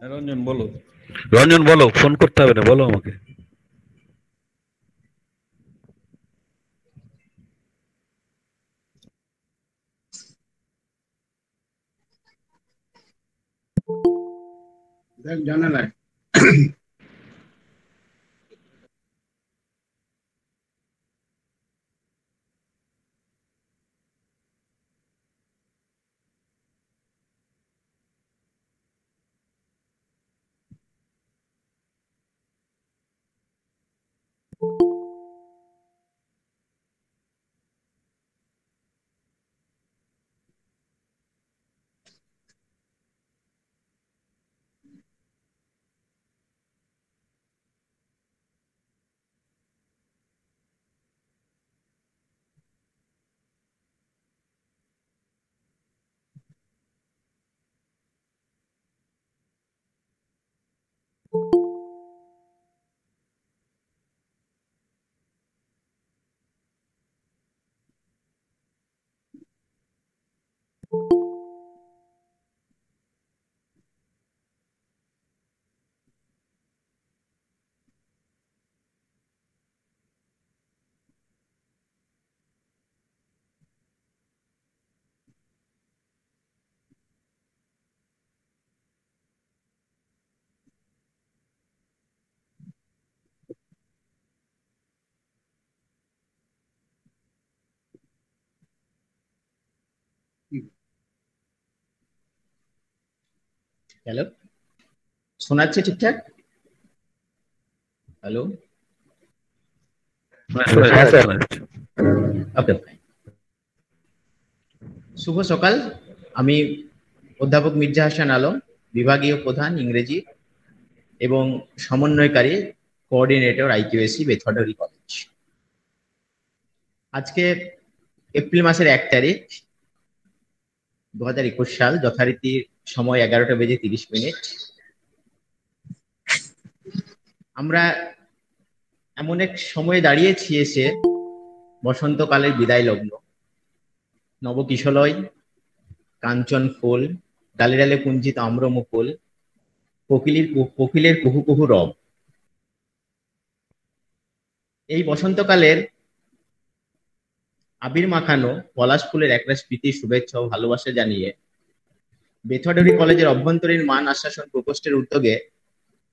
হ্যাঁ, রঞ্জন বলো। রঞ্জন বলো ফোন করতে হবে না বলো আমাকে। জানা হ্যালো শোনাচ্ছে ঠিকঠাক? হ্যালো হ্যাঁ ওকে শুভ সকাল। আমি অধ্যাপক মির্জা হাসান আলম বিভাগীয় প্রধান ইংরেজি এবং সমন্বয়কারী কোঅর্ডিনেটর আইকিউএসি বেথডারি কলেজ আজকে এপ্রিল মাসের এক তারিখ। দু হাজার একুশ সাল যথারীতি সময় এগারোটা বেজে তিরিশ মিনিট। আমরা এমন এক সময়ে দাঁড়িয়েছি এসে বসন্তকালের বিদায় লগ্ন। নবকিশলয়, কাঞ্চন ফুল, ডালে ডালে কুঞ্জিত আম্রমুকুল কোকিলির কোকিলের কুহু কুহু রব। এই বসন্তকালের আবির মাখানো পলাশ ফুলের একরাশ প্রীতি, শুভেচ্ছা ও ভালোবাসা জানিয়ে বেথডরি কলেজের অভ্যন্তরীণ মান আশ্বাসন প্রকোষ্ঠের উদ্যোগে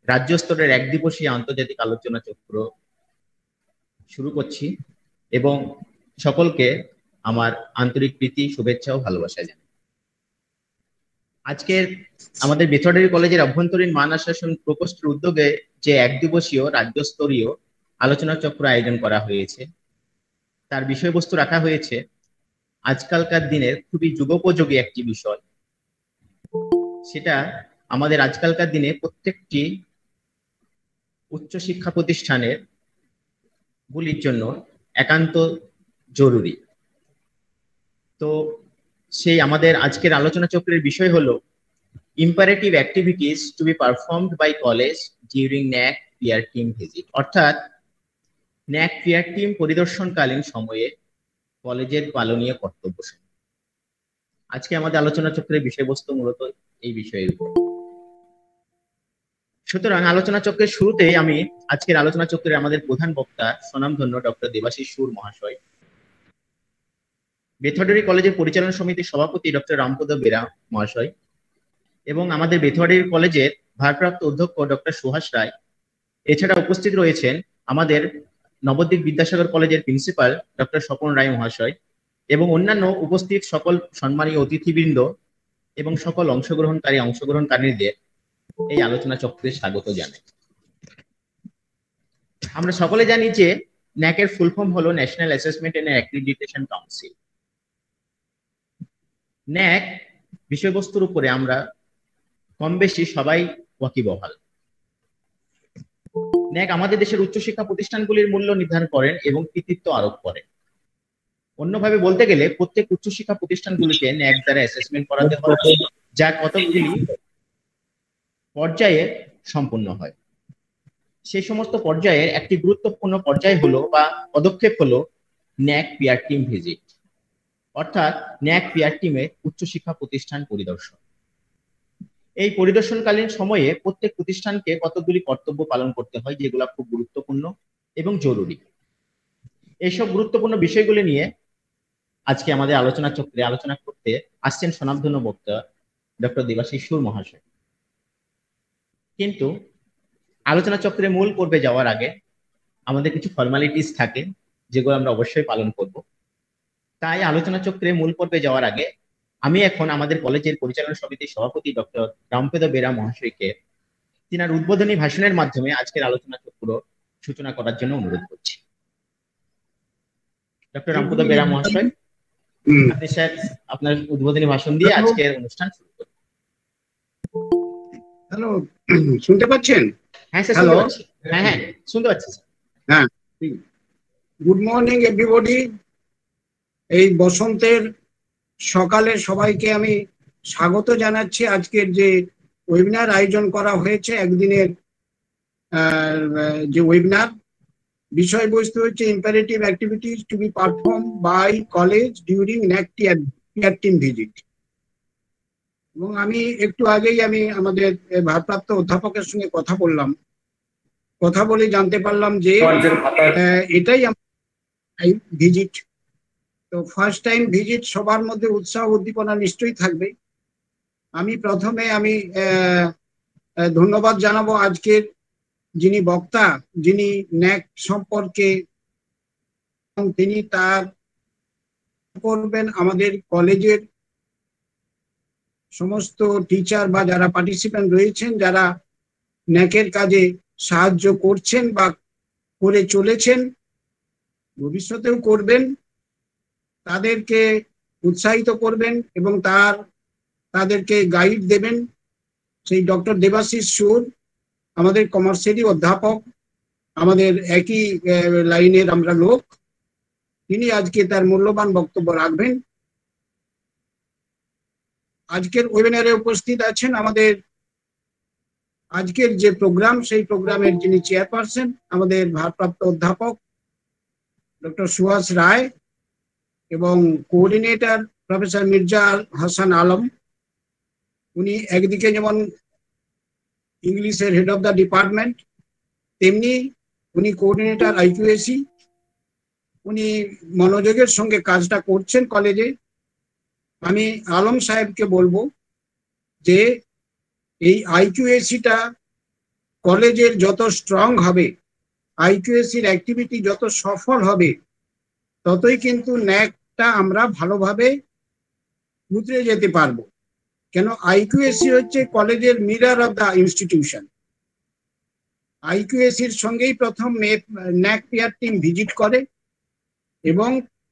রাজ্য স্তরের এক দিবসীয় আন্তর্জাতিক আলোচনা চক্র শুরু করছি এবং সকলকে আমার আন্তরিক প্রীতি, শুভেচ্ছা ও ভালোবাসা জানাই আজকের আমাদের বেথডারি কলেজের অভ্যন্তরীণ মান আশ্বাসন প্রকোষ্ঠের উদ্যোগে যে এক দিবসীয় রাজ্যস্তরীয় আলোচনা চক্র আয়োজন করা হয়েছে তার বিষয়বস্তু রাখা হয়েছে। আজকালকার দিনের খুবই যুগোপযোগী একটি বিষয়। সেটা আমাদের আজকালকার দিনে প্রত্যেকটি উচ্চশিক্ষা প্রতিষ্ঠানের গুলির জন্য একান্ত জরুরি। তো সেই আমাদের আজকের আলোচনা চক্রের বিষয় হলো imperative activities to be performed by college during NAAC peer team visit অর্থাৎ ন্যাক পিয়ার টিম পরিদর্শনকালীন সময়ে কলেজের পালনীয় কর্তব্য আজকে আমাদের আলোচনা চক্রের বিষয়বস্তু মূলত এই বিষয়ের উপর। সুতরাং আলোচনা চক্রের শুরুতেই আমি আজকের আলোচনা চক্রের আমাদের প্রধান বক্তা, স্বনামধন্য ডক্টর দেবাশিস সুর মহাশয়। বেথডারি কলেজের পরিচালনা সমিতির সভাপতি ডক্টর রামপদ বেরা মহাশয় এবং আমাদের বেথডারি কলেজের ভারপ্রাপ্ত অধ্যক্ষ ডক্টর সুহাস রায়। এছাড়া উপস্থিত রয়েছেন আমাদের নবদ্বীপ বিদ্যাসাগর কলেজের প্রিন্সিপাল ডক্টর স্বপন রায় মহাশয় এবং অন্যান্য উপস্থিত সকল সম্মানীয় অতিথিবৃন্দ এবং সকল অংশগ্রহণকারী অংশগ্রহণকারীদের এই আলোচনা চক্রে স্বাগত জানাই। আমরা সকলে জানি যে ন্যাকের ফুল ফর্ম হলো National Assessment and Accreditation Council NAAC বিষয়বস্তুর উপরে আমরা কম বেশি সবাই ওয়াকিবহাল। ন্যাক আমাদের দেশের উচ্চশিক্ষা প্রতিষ্ঠানগুলির মূল্য নির্ধারণ করেন এবং কৃতিত্ব আরোপ করেন। অন্যভাবে বলতে গেলে, প্রত্যেক উচ্চশিক্ষা প্রতিষ্ঠানগুলিকে ন্যাক দ্বারা অ্যাসেসমেন্ট করাতে হয়, যা কতগুলি পর্যায়ে সম্পূর্ণ হয়। সেই সমস্ত পর্যায়ের একটি গুরুত্বপূর্ণ পর্যায় হলো বা পদক্ষেপ হলো ন্যাক পিয়ার টিম ভিজিট, অর্থাৎ ন্যাক পিয়ার টিমের উচ্চশিক্ষা প্রতিষ্ঠান পরিদর্শন। এই পরিদর্শনকালীন সময়ে প্রত্যেক প্রতিষ্ঠানকে কতগুলি কর্তব্য পালন করতে হয়, যেগুলো খুব গুরুত্বপূর্ণ এবং জরুরি। এইসব গুরুত্বপূর্ণ বিষয়গুলি নিয়ে আজকে আমাদের আলোচনা চক্রে আলোচনা করতে আসছেন স্বনামধন্য বক্তা ডক্টর দেবাশিস সুর মহাশয়। কিন্তু আলোচনা চক্রে মূল পর্বে যাওয়ার আগে আমাদের কিছু ফর্মালিটিস থাকে, যেগুলো আমরা অবশ্যই পালন করব। তাই আলোচনা চক্রে মূল পর্বে যাওয়ার আগে আমি এখন আমাদের কলেজের পরিচালনা সমিতির সভাপতি ডক্টর রামপেদ বেরা মহাশয়কে তিনার উদ্বোধনী ভাষণের মাধ্যমে আজকের আলোচনা চক্র সূচনা করার জন্য অনুরোধ করছি। ডক্টর রামপদ বেরা মহাশয় আপনি স্যার আপনার উদ্বোধনী ভাষণ দিয়ে আজকের অনুষ্ঠান শুরু করুন। হ্যালো শুনতে পাচ্ছেন? হ্যাঁ স্যার শুনতে পাচ্ছি। হ্যাঁ হ্যাঁ শুনতে পাচ্ছি স্যার। Good morning everybody. এই বসন্তের সকালে সবাইকে আমি স্বাগত জানাচ্ছি। আজকের যে ওয়েবিনার আয়োজন করা হয়েছে একদিনের যে ওয়েবিনার বিষয়বস্তু হচ্ছে imperative activities to be perform by college during peer team visit এবং আমি একটু আগেই আমি আমাদের ভারপ্রাপ্ত অধ্যাপকের সঙ্গে কথা বললাম। কথা বলে জানতে পারলাম যে এটাই ভিজিট তো ফার্স্ট টাইম ভিজিট সবার মধ্যে উৎসাহ উদ্দীপনা নিশ্চয়ই থাকবে আমি প্রথমে আমি ধন্যবাদ জানাব আজকের যিনি বক্তা, যিনি ন্যাক সম্পর্কে তিনি তার করবেন আমাদের কলেজের সমস্ত টিচার বা যারা পার্টিসিপেন্ট রয়েছেন, যারা ন্যাকের কাজে সাহায্য করছেন বা করে চলেছেন, ভবিষ্যতেও করবেন। তাদেরকে উৎসাহিত করবেন এবং তার, তাদেরকে গাইড দেবেন। সেই ডক্টর দেবাশিস সুর, আমাদের কমার্সেরই অধ্যাপক, আমাদের একই লাইনের আমরা লোক। তিনি আজকে তার মূল্যবান বক্তব্য রাখবেন। আজকের ওয়েবিনারে উপস্থিত আছেন আমাদের, আজকের যে প্রোগ্রাম সেই প্রোগ্রামের যিনি চেয়ারপারসন আমাদের ভারপ্রাপ্ত অধ্যাপক ডক্টর সুহাস রায়। এবং কোঅর্ডিনেটর প্রফেসর মির্জা হাসান আলম, উনি একদিকে যেমন ইংলিশের হেড অফ দ্য ডিপার্টমেন্ট তেমনি উনি কোঅর্ডিনেটর আইকিউএসি উনি মনোযোগের সঙ্গে কাজটা করছেন কলেজে আমি আলম সাহেবকে বলব যে, এই আইকিউএসিটা কলেজের যত স্ট্রং হবে আইকিউএসির অ্যাক্টিভিটি যত সফল হবে, ততই কিন্তু ন্যাকটা আমরা ভালোভাবে উতরে যেতে পারব। কেন? আইকিউএসি হচ্ছে কলেজের মিরার অফ দ্য ইনস্টিটিউশন আইকিউএসির সঙ্গেই প্রথম ন্যাক পিয়ার টিম ভিজিট করে এবং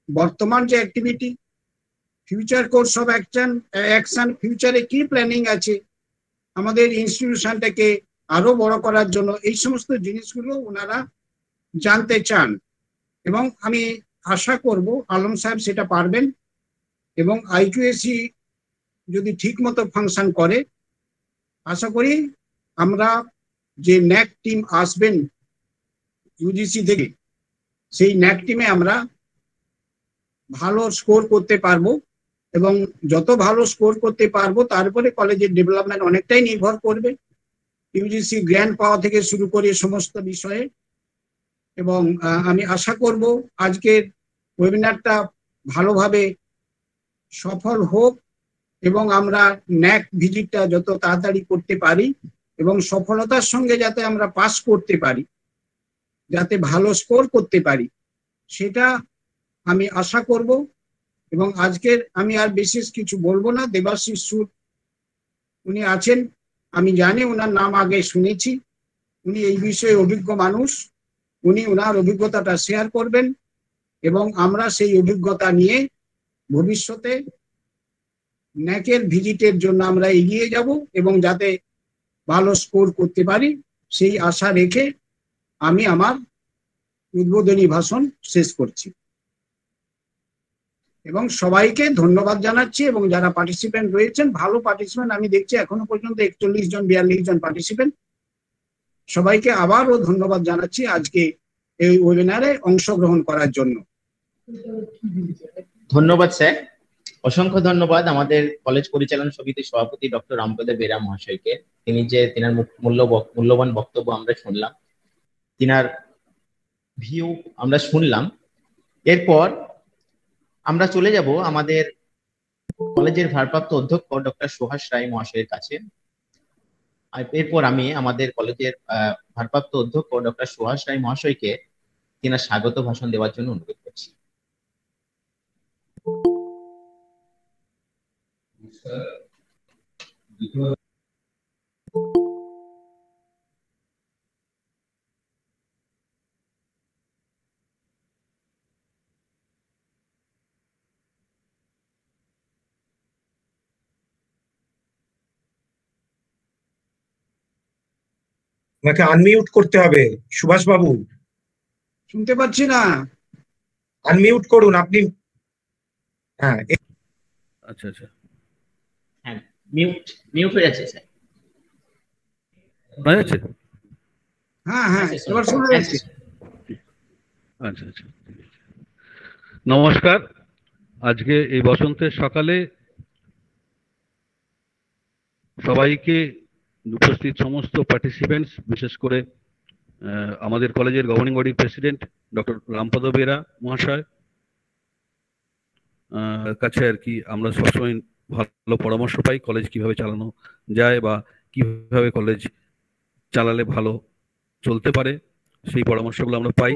বর্তমান যে activity future course of action action ফিউচারে কি প্ল্যানিং আছে, আমাদের ইনস্টিটিউশনটাকে আরও বড় করার জন্য এই সমস্ত জিনিসগুলো ওনারা জানতে চান। এবং আমি আশা করব আলম সাহেব সেটা পারবেন এবং আইকিউএসি যদি ঠিক মতো ফাংশন করে, আশা করি আমরা যে ন্যাক টিম আসবেন ইউজিসি থেকে, সেই ন্যাক টিমে আমরা ভালো স্কোর করতে পারব এবং যত ভালো স্কোর করতে পারব, তারপরে কলেজের ডেভেলপমেন্ট অনেকটাই নির্ভর করবে। ইউজিসি গ্র্যান্ড পাওয়া থেকে শুরু করে সমস্ত বিষয়ে এবং আমি আশা করব আজকের ওয়েবিনারটা ভালোভাবে সফল হোক এবং আমরা ন্যাক ভিজিটটা যত তাড়াতাড়ি করতে পারি এবং সফলতার সঙ্গে যাতে আমরা পাস করতে পারি, যাতে ভালো স্কোর করতে পারি, সেটা আমি আশা করব এবং আজকের আমি আর বিশেষ কিছু বলব না। দেবাশিস সুর উনি আছেন, আমি জানি ওনার নাম আগে শুনেছি। উনি এই বিষয়ে অভিজ্ঞ মানুষ। উনি ওনার অভিজ্ঞতাটা শেয়ার করবেন। এবং আমরা সেই অভিজ্ঞতা নিয়ে ভবিষ্যতে ন্যাকের ভিজিটের জন্য আমরা এগিয়ে যাব এবং যাতে ভালো স্কোর করতে পারি, সেই আশা রেখে আমি আমার উদ্বোধনী ভাষণ শেষ করছি। এবং সবাইকে ধন্যবাদ জানাচ্ছি এবং যারা পার্টিসিপেন্ট রয়েছেন, ভালো পার্টিসিপেন্ট আমি দেখছি এখনও পর্যন্ত একচল্লিশ জন, বিয়াল্লিশ জন পার্টিসিপেন্ট সবাইকে আবারও ধন্যবাদ জানাচ্ছি আজকে এই ওয়েবিনারে অংশগ্রহণ করার জন্য। ধন্যবাদ, স্যার। অসংখ্য ধন্যবাদ আমাদের কলেজ পরিচালন সমিতির সভাপতি ডক্টর রামপদ বেরা মহাশয়কে। তিনি যে তিনার মূল্য মূল্যবান বক্তব্য আমরা শুনলাম, তিনার ভিউ আমরা শুনলাম। এরপর আমরা চলে যাব আমাদের কলেজের ভারপ্রাপ্ত অধ্যক্ষ ডক্টর সুহাস রায় মহাশয়ের কাছে। এরপর আমি আমাদের কলেজের ভারপ্রাপ্ত অধ্যক্ষ ডক্টর সুহাস রায় মহাশয়কে তিনার স্বাগত ভাষণ দেওয়ার জন্য অনুরোধ আপনাকে আনমিউট করতে হবে সুভাষ বাবু শুনতে পাচ্ছি না। আনমিউট করুন আপনি হ্যাঁ আচ্ছা আচ্ছা। মিউট মিউট হয়ে যাচ্ছে স্যার শোনা যাচ্ছে? হ্যাঁ হ্যাঁ এবার শোনা যাচ্ছে। আচ্ছা আচ্ছা নমস্কার। আজকে এই বসন্তের সকালে সবাইকে উপস্থিত সমস্ত পার্টিসিপেন্টস বিশেষ করে আমাদের কলেজের গভর্নিং বডির প্রেসিডেন্ট ডক্টর রামপদ বেরা মহাশয়। কাছে আর কি আমরা সবসময় ভালো পরামর্শ পাই কলেজ কীভাবে চালানো যায় বা কীভাবে কলেজ চালালে ভালো চলতে পারে, সেই পরামর্শগুলো আমরা পাই।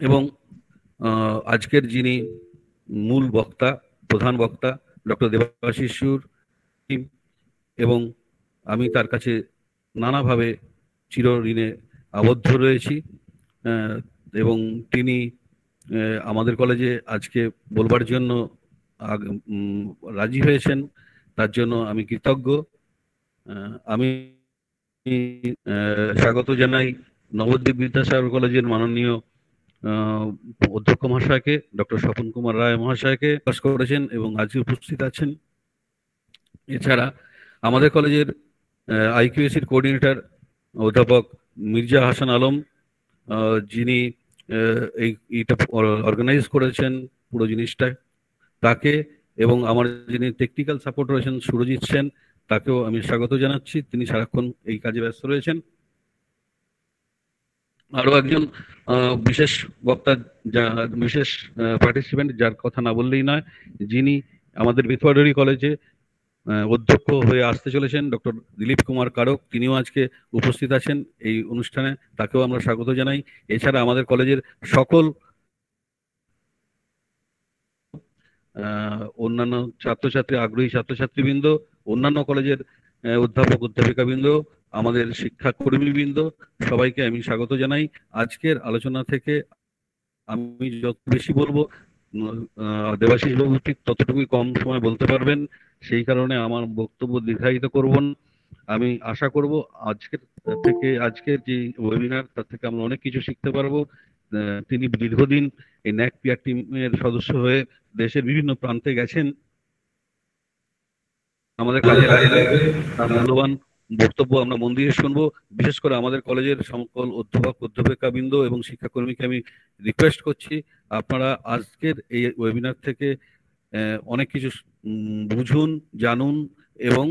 এবং আজকের যিনি মূল বক্তা, প্রধান বক্তা ডক্টর দেবাশিসুর এবং আমি তার কাছে নানাভাবে চিরঋণে আবদ্ধ রয়েছি এবং তিনি আমাদের কলেজে আজকে বলবার জন্য রাজি হয়েছেন, তার জন্য আমি কৃতজ্ঞ। আমি স্বাগত জানাই নবদ্বীপ বিদ্যাসাগর কলেজের মাননীয় অধ্যক্ষ মহাশয়কে, ডক্টর স্বপন কুমার রায় মহাশয়কে পাশ করেছেন এবং আজকে উপস্থিত আছেন। এছাড়া আমাদের কলেজের আইকিউএসির কোঅর্ডিনেটর অধ্যাপক মির্জা হাসান আলম যিনি এই, এইটা অর্গানাইজ করেছেন পুরো জিনিসটা তাকে এবং আমার যিনি টেকনিক্যাল সাপোর্ট রয়েছেন সুরজিৎ সেন, তাকেও আমি স্বাগত জানাচ্ছি। তিনি সারাক্ষণ এই কাজে ব্যস্ত রয়েছেন। আরও একজন বিশেষ বক্তা বিশেষ পার্টিসিপেন্ট যার কথা না বললেই নয়, যিনি আমাদের বিথওয়াডারি কলেজে অধ্যক্ষ হয়ে আসতে চলেছেন, ডক্টর দিলীপ কুমার কারক। তিনিও আজকে উপস্থিত আছেন এই অনুষ্ঠানে। তাকেও আমরা স্বাগত জানাই। এছাড়া আমাদের কলেজের সকল অন্যান্য ছাত্রছাত্রী, আগ্রহী ছাত্রছাত্রীবৃন্দ, অন্যান্য কলেজের অধ্যাপক, অধ্যাপিকাবৃন্দ, আমাদের শিক্ষাকর্মীবৃন্দ, সবাইকে আমি স্বাগত জানাই। আজকের আলোচনা থেকে আমি যত বেশি বলব দেবাশিস বাবু ঠিক ততটুকুই কম সময় বলতে পারবেন। সেই কারণে আমার বক্তব্য দীর্ঘায়িত করব না। আমি আশা করব আজকের থেকে, আজকের যে ওয়েবিনার তার থেকে আমরা অনেক কিছু শিখতে পারব। তিনি দীর্ঘদিন এই ন্যাক পিয়ার টিমের সদস্য হয়ে দেশের বিভিন্ন প্রান্তে গেছেন। আমাদের কাজে মূল্যবান বক্তব্য আমরা মন দিয়ে শুনব। বিশেষ করে আমাদের কলেজের সকল অধ্যাপক অধ্যাপিকা বৃন্দ এবং শিক্ষাকর্মীকে আমি রিকোয়েস্ট করছি, আপনারা আজকের এই ওয়েবিনার থেকে অনেক কিছু বুঝুন, জানুন এবং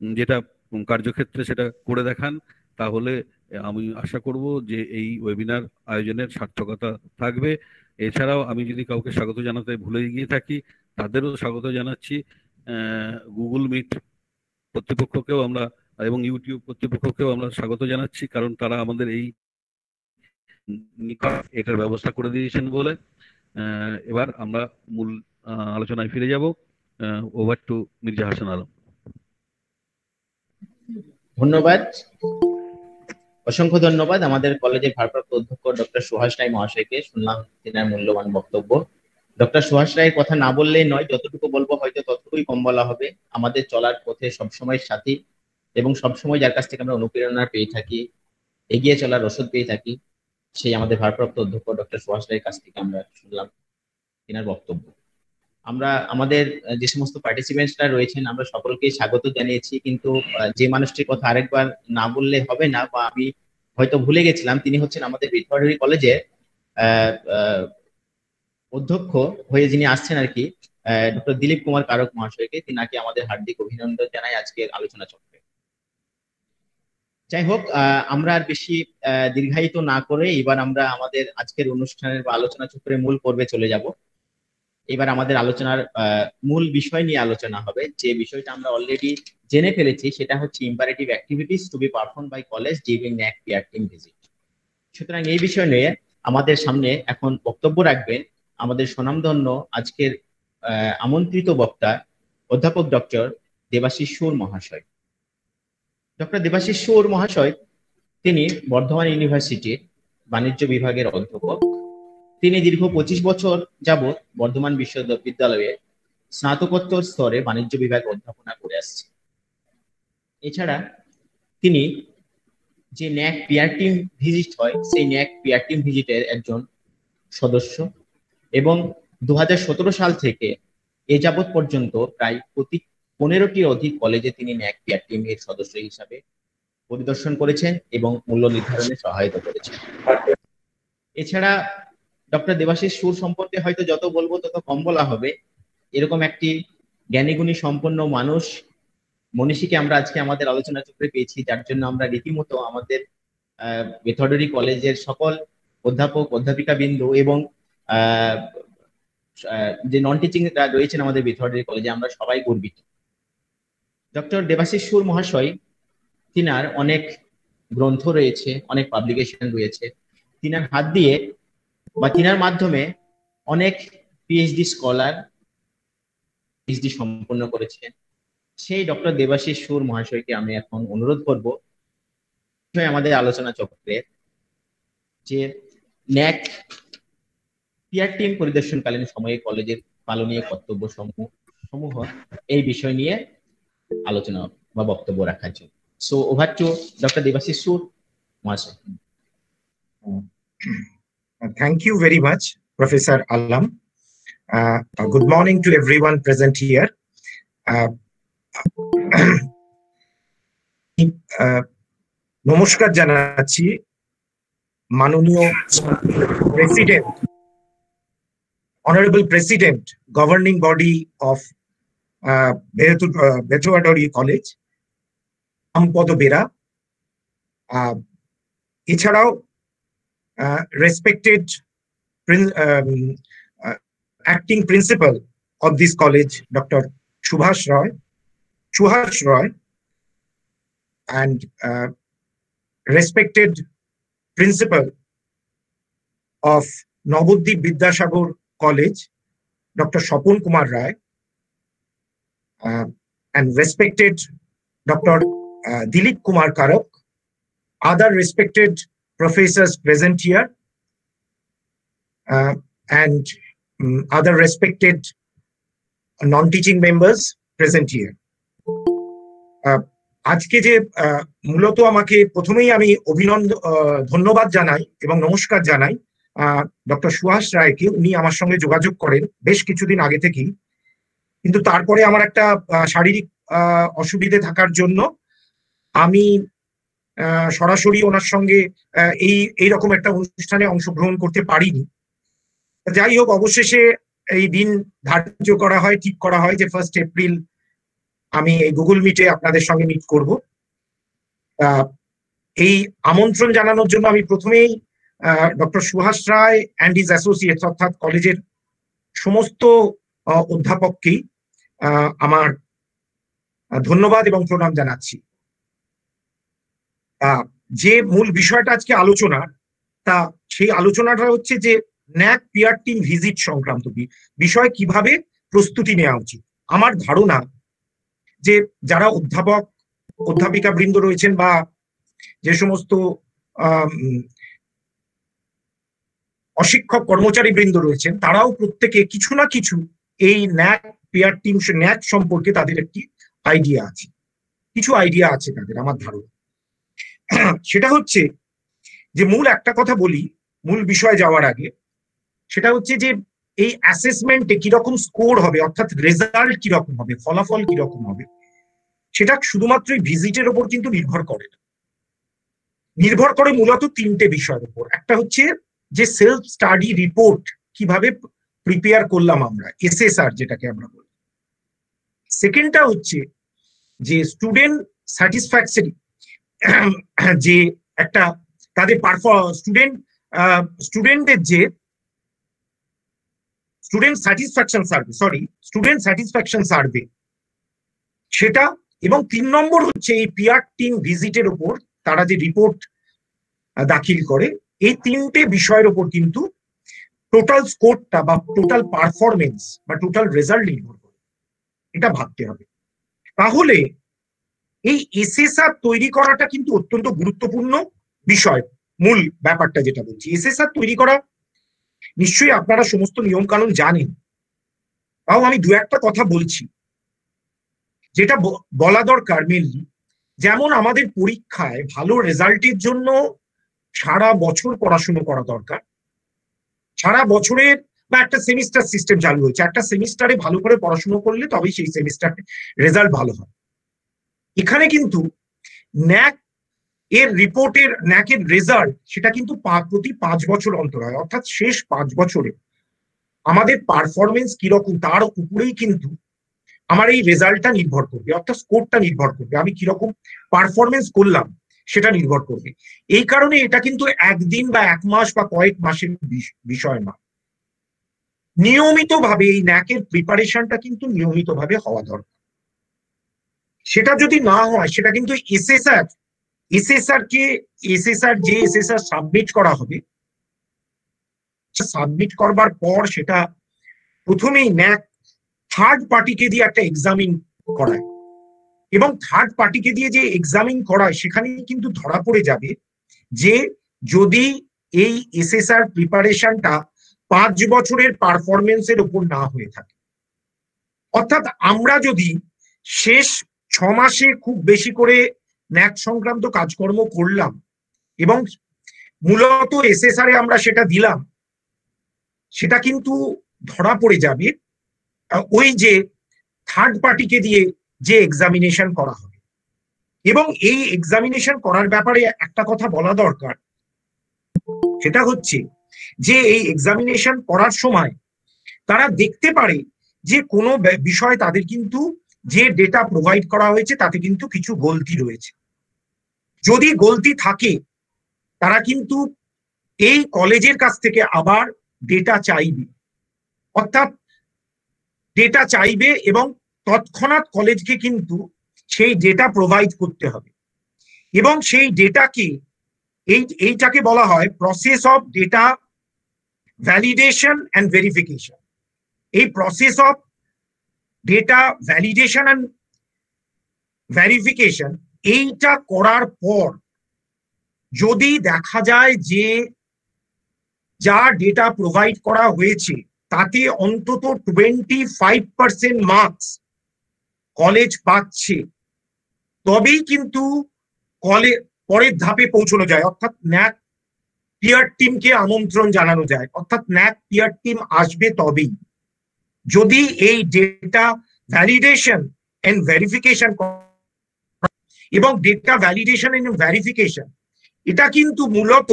যেটা কার্যক্ষেত্রে সেটা করে দেখান, তাহলে আমি আশা করব যে এই ওয়েবিনার আয়োজনের সার্থকতা থাকবে। এছাড়াও আমি যদি কাউকে স্বাগত জানাতে ভুলে গিয়ে থাকি তাদেরও স্বাগত জানাচ্ছি। গুগল মিট কর্তৃপক্ষকেও আমরা এবং ইউটিউব কর্তৃপক্ষকেও আমরা স্বাগত জানাচ্ছি কারণ তারা আমাদের এই নিকট এটার ব্যবস্থা করে দিয়েছেন বলে। আহ, এবার আমরা মূল আহ, আলোচনায় ফিরে যাব। Over to Mirza Hasan Alam. ধন্যবাদ। অসংখ্য ধন্যবাদ আমাদের কলেজের ভারপ্রাপ্ত অধ্যক্ষ ডক্টর সুহাস রায় মহাশয়কে। শুনলাম তিনার মূল্যবান বক্তব্য। ডক্টর সুহাস রায়ের কথা না বললেই নয়, যতটুকু বলব হয়তো ততটুকুই কম বলা হবে। আমাদের চলার পথে সবসময় সাথী এবং সবসময় যার কাছ থেকে আমরা অনুপ্রেরণা পেয়ে থাকি, এগিয়ে চলার ওষুধ পেয়ে থাকি, সেই আমাদের ভারপ্রাপ্ত অধ্যক্ষ ডক্টর সুহাস রায়ের কাছ থেকে আমরা শুনলাম তিনার বক্তব্য। আমরা, আমাদের যে সমস্ত পার্টিসিপেন্টসরা রয়েছেন, আমরা সকলকে স্বাগত জানিয়েছি। কিন্তু যে মানুষটির কথা আরেকবার না বললে হবে না বা আমি হয়তো ভুলে গেছিলাম তিনি হচ্ছেন আমাদের আহ, আহ, অধ্যক্ষ হয়ে যিনি আসছেন আর কি ডক্টর দিলীপ কুমার কারক মহাশয়কে তিনাকে আমাদের হার্দিক অভিনন্দন জানাই আজকের আলোচনা চক্রে। যাই হোক আমরা আর বেশি দীর্ঘায়িত না করে এবার আমরা আমাদের আজকের অনুষ্ঠানের বা আলোচনা চক্রের মূল পর্বে চলে যাব। এবার আমাদের আলোচনার মূল বিষয় নিয়ে আলোচনা হবে। যে বিষয়টা আমরা অলরেডি জেনে ফেলেছি, সেটা হচ্ছে imperative activities to be perform by college during NAAC team visit সুতরাং এই বিষয় নিয়ে আমাদের সামনে এখন বক্তব্য রাখবেন আমাদের স্বনামধন্য আজকের আমন্ত্রিত বক্তা অধ্যাপক ডক্টর দেবাশিস সুর মহাশয়। ডক্টর দেবাশিস সুর মহাশয় তিনি বর্ধমান ইউনিভার্সিটির বাণিজ্য বিভাগের অধ্যাপক। তিনি দীর্ঘ পঁচিশ বছর যাবৎ বর্ধমান বিশ্ববিদ্যালয়ে স্নাতকোত্তর স্তরে বাণিজ্য বিভাগ অধ্যাপনা করে আসছে এছাড়া তিনি যে ন্যাক পিয়ার টিম ভিজিট হয়, সেই ন্যাক পিয়ার টিম ভিজিটের একজন সদস্য এবং দুহাজার সতেরো সাল থেকে এ যাবৎ পর্যন্ত প্রায় প্রতি পনেরোটির অধিক কলেজে তিনি ন্যাক পিয়ার টিমের সদস্য হিসাবে পরিদর্শন করেছেন এবং মূল্য নির্ধারণে সহায়তা করেছেন। এছাড়া ডক্টর দেবাশিস সুর সম্পর্কে হয়তো যত বলব তত কম বলা হবে। এরকম একটি জ্ঞানীগুণী সম্পন্ন মানুষ মনীষীকে আমরা আজকে আমাদের আলোচনা চক্রে পেয়েছি, যার জন্য আমরা রীতিমতো আমাদের বেথডরি কলেজের সকল অধ্যাপক অধ্যাপিকা বিন্দু এবং যে নন টিচিং রয়েছেন আমাদের বেথডরি কলেজে, আমরা সবাই গর্বিত। ডক্টর দেবাশিস সুর মহাশয়, তিনার অনেক গ্রন্থ রয়েছে, অনেক পাবলিকেশন রয়েছে। তিনার হাত দিয়ে বা তিনার মাধ্যমে অনেক পিএইচডি স্কলার পিএইচডি সম্পন্ন করেছেন। সেই ডক্টর দেবাশিস সুর মহাশয়কে আমি এখন অনুরোধ করব। আমাদের আলোচনা চক্রে যে ন্যাক পিয়ার টিম পরিদর্শনকালীন সময়ে কলেজের পালনীয় কর্তব্য সমূহ সমূহ এই বিষয় নিয়ে আলোচনা বা বক্তব্য রাখার জন্য। So over to doctor Debashis Sur মহাশয়। Thank you very much professor good morning to everyone present here. Uh, নমস্কার জানাচ্ছি মাননীয় president honourable president governing body of Bethuadahari college Ampad Bera এছাড়াও respected acting principal acting this college doctor Subhash Dr. Subhash Roy, and uh, respected principal of Navadip Vidyasagar College, Dr. Shapun Kumar Rai, uh, and respected Dr. Uh, Dilip Kumar Karak, other respected professors present here uh, and um, other respected non-teaching members present here. আজকে যে মূলত আমাকে প্রথমেই আমি অভিনন্দন ধন্যবাদ জানাই এবং নমস্কার জানাই ডক্টর সুহাস রায়কে। উনি আমার সঙ্গে যোগাযোগ করেন বেশ কিছুদিন আগে থেকেই। কিন্তু তারপরে আমার একটা শারীরিক অসুবিধে থাকার জন্য আমি সরাসরি ওনার সঙ্গে এই এইরকম একটা অনুষ্ঠানে অংশগ্রহণ করতে পারিনি। যাই হোক, অবশেষে এই দিন ধার্য করা হয়, ঠিক করা হয় যে ফার্স্ট এপ্রিল আমি এই গুগল মিটে আপনাদের সঙ্গে মিট করব। এই আমন্ত্রণ জানানোর জন্য আমি প্রথমেই doctor Suhas Roy and his associates অর্থাৎ কলেজের সমস্ত অধ্যাপককেই আমার ধন্যবাদ এবং প্রণাম জানাচ্ছি। যে মূল বিষয়টা আজকে আলোচনা, তা সেই আলোচনাটা হচ্ছে যে ন্যাক পিয়ার টিম ভিজিট সংক্রান্ত বিষয় কীভাবে প্রস্তুতি নেওয়া উচিত। আমার ধারণা যে যারা অধ্যাপক, অধ্যাপিকা বৃন্দ রয়েছেন বা যে সমস্ত অশিক্ষক কর্মচারী বৃন্দ রয়েছেন, তারাও প্রত্যেকে কিছু না কিছু এই ন্যাক পিয়ার টিম, ন্যাক সম্পর্কে তাদের একটি আইডিয়া আছে। কিছু আইডিয়া আছে তাদের, আমার ধারণা। সেটা হচ্ছে যে মূল একটা কথা বলি, মূল বিষয়ে যাওয়ার আগে, সেটা হচ্ছে যে এই অ্যাসেসমেন্টে কীরকম স্কোর হবে, অর্থাৎ রেজাল্ট কীরকম হবে, ফলাফল কীরকম হবে, সেটা শুধুমাত্র ভিজিটের ওপর কিন্তু নির্ভর করে না। নির্ভর করে মূলত তিনটে বিষয়ের উপর একটা হচ্ছে যে সেলফ স্টাডি রিপোর্ট কীভাবে প্রিপেয়ার করলাম আমরা এসএসআর যেটাকে আমরা বলি। সেকেন্ডটা হচ্ছে যে স্টুডেন্ট স্যাটিসফ্যাকশন যে একটা তাদের স্টুডেন্ট স্টুডেন্টদের যে student satisfaction survey sorry student satisfaction survey সেটা এবং তিন নম্বর হচ্ছে এই পিয়ার টিম ভিজিটের উপর তারা যে রিপোর্ট দাখিল করে, এই তিনটে বিষয়ের উপর কিন্তু টোটাল স্কোরটা বা টোটাল পারফরমেন্স বা টোটাল রেজাল্ট নির্ভর করে। এটা ভাবতে হবে। তাহলে এই এসএসআর তৈরি করাটা কিন্তু অত্যন্ত গুরুত্বপূর্ণ বিষয়, মূল ব্যাপারটা যেটা বলছি। এসএসআর তৈরি করা নিশ্চয়ই আপনারা সমস্ত নিয়ম কানুন জানেন। তাও আমি দু একটা কথা বলছি। যেটা বলা দরকার মেনলি যেমন আমাদের পরীক্ষায় ভালো রেজাল্টের জন্য সারা বছর পড়াশুনো করা দরকার। সারা বছরের বা একটা সেমিস্টার সিস্টেম চালু হয়েছে। একটা সেমিস্টারে ভালো করে পড়াশুনো করলে তবেই সেই সেমিস্টারে রেজাল্ট ভালো হয়। এখানে কিন্তু ন্যাক এর রিপোর্টের ন্যাকের রেজাল্ট সেটা কিন্তু প্রতি পাঁচ বছর অন্তর হয়। অর্থাৎ শেষ পাঁচ বছরে। আমাদের পারফরমেন্স কীরকম তার উপরেই কিন্তু আমার এই রেজাল্টটা নির্ভর করবে, অর্থাৎ স্কোরটা নির্ভর করবে। আমি কীরকম পারফরমেন্স করলাম সেটা নির্ভর করবে। এই কারণে এটা কিন্তু একদিন বা এক মাস বা কয়েক মাসের বিষয় না। নিয়মিতভাবে এই ন্যাকের প্রিপারেশনটা কিন্তু নিয়মিতভাবে হওয়া দরকার। সেটা যদি না হয়, সেটা কিন্তু এসএসআর এসএসআর কে এসএসআর যে এসএসআর সাবমিট করা হবে সাবমিট করবার পর সেটা প্রথমেই ন্যাক থার্ড পার্টিকে দিয়ে একটা এক্সামিন করায়। এবং থার্ড পার্টিকে দিয়ে যে এক্সামিন করায় সেখানে কিন্তু ধরা পড়ে যাবে যে যদি এই এসএসআর প্রিপারেশনটা পাঁচ বছরের পারফরমেন্সের উপর না হয়ে থাকে। অর্থাৎ আমরা যদি শেষ ছ মাসে খুব বেশি করে ন্যাক সংক্রান্ত কাজকর্ম করলাম এবং মূলত এসএসআর আমরা সেটা দিলাম, সেটা কিন্তু ধরা পড়ে যাবে ওই যে থার্ড পার্টিকে দিয়ে যে এক্সামিনেশন করা হবে। এবং এই এক্সামিনেশন করার ব্যাপারে একটা কথা বলা দরকার, সেটা হচ্ছে যে এই এক্সামিনেশন করার সময় তারা দেখতে পারে যে কোনো বিষয় তাদের কিন্তু যে ডেটা প্রোভাইড করা হয়েছে তাতে কিন্তু কিছু গলতি রয়েছে। যদি গলতি থাকে, তারা কিন্তু এই কলেজের কাছ থেকে আবার ডেটা চাইবে। অর্থাৎ ডেটা চাইবে এবং তৎক্ষণাৎ কলেজকে কিন্তু সেই ডেটা প্রোভাইড করতে হবে। এবং সেই ডেটাকে এই, এইটাকে বলা হয় process of data validation and verification এই process of data validation and verification এইটা করার পর যদি দেখা যায় যে যা ডেটা প্রোভাইড করা হয়েছে, তাতে অন্তত twenty five percent marks college পাচ্ছে। তবেই কিন্তু কলেজ পরের ধাপে পৌঁছানো যায়। অর্থাৎ ন্যাক পিয়ার টিমকে আমন্ত্রণ জানানো যায়। অর্থাৎ ন্যাক পিয়ার টিম আসবে তবেই। যদি এই ডেটা ভ্যালিডেশন এন্ড ভেরিফিকেশন এবং ডেটা ভ্যালিডেশন এন্ড ভেরিফিকেশন এটা কিন্তু মূলত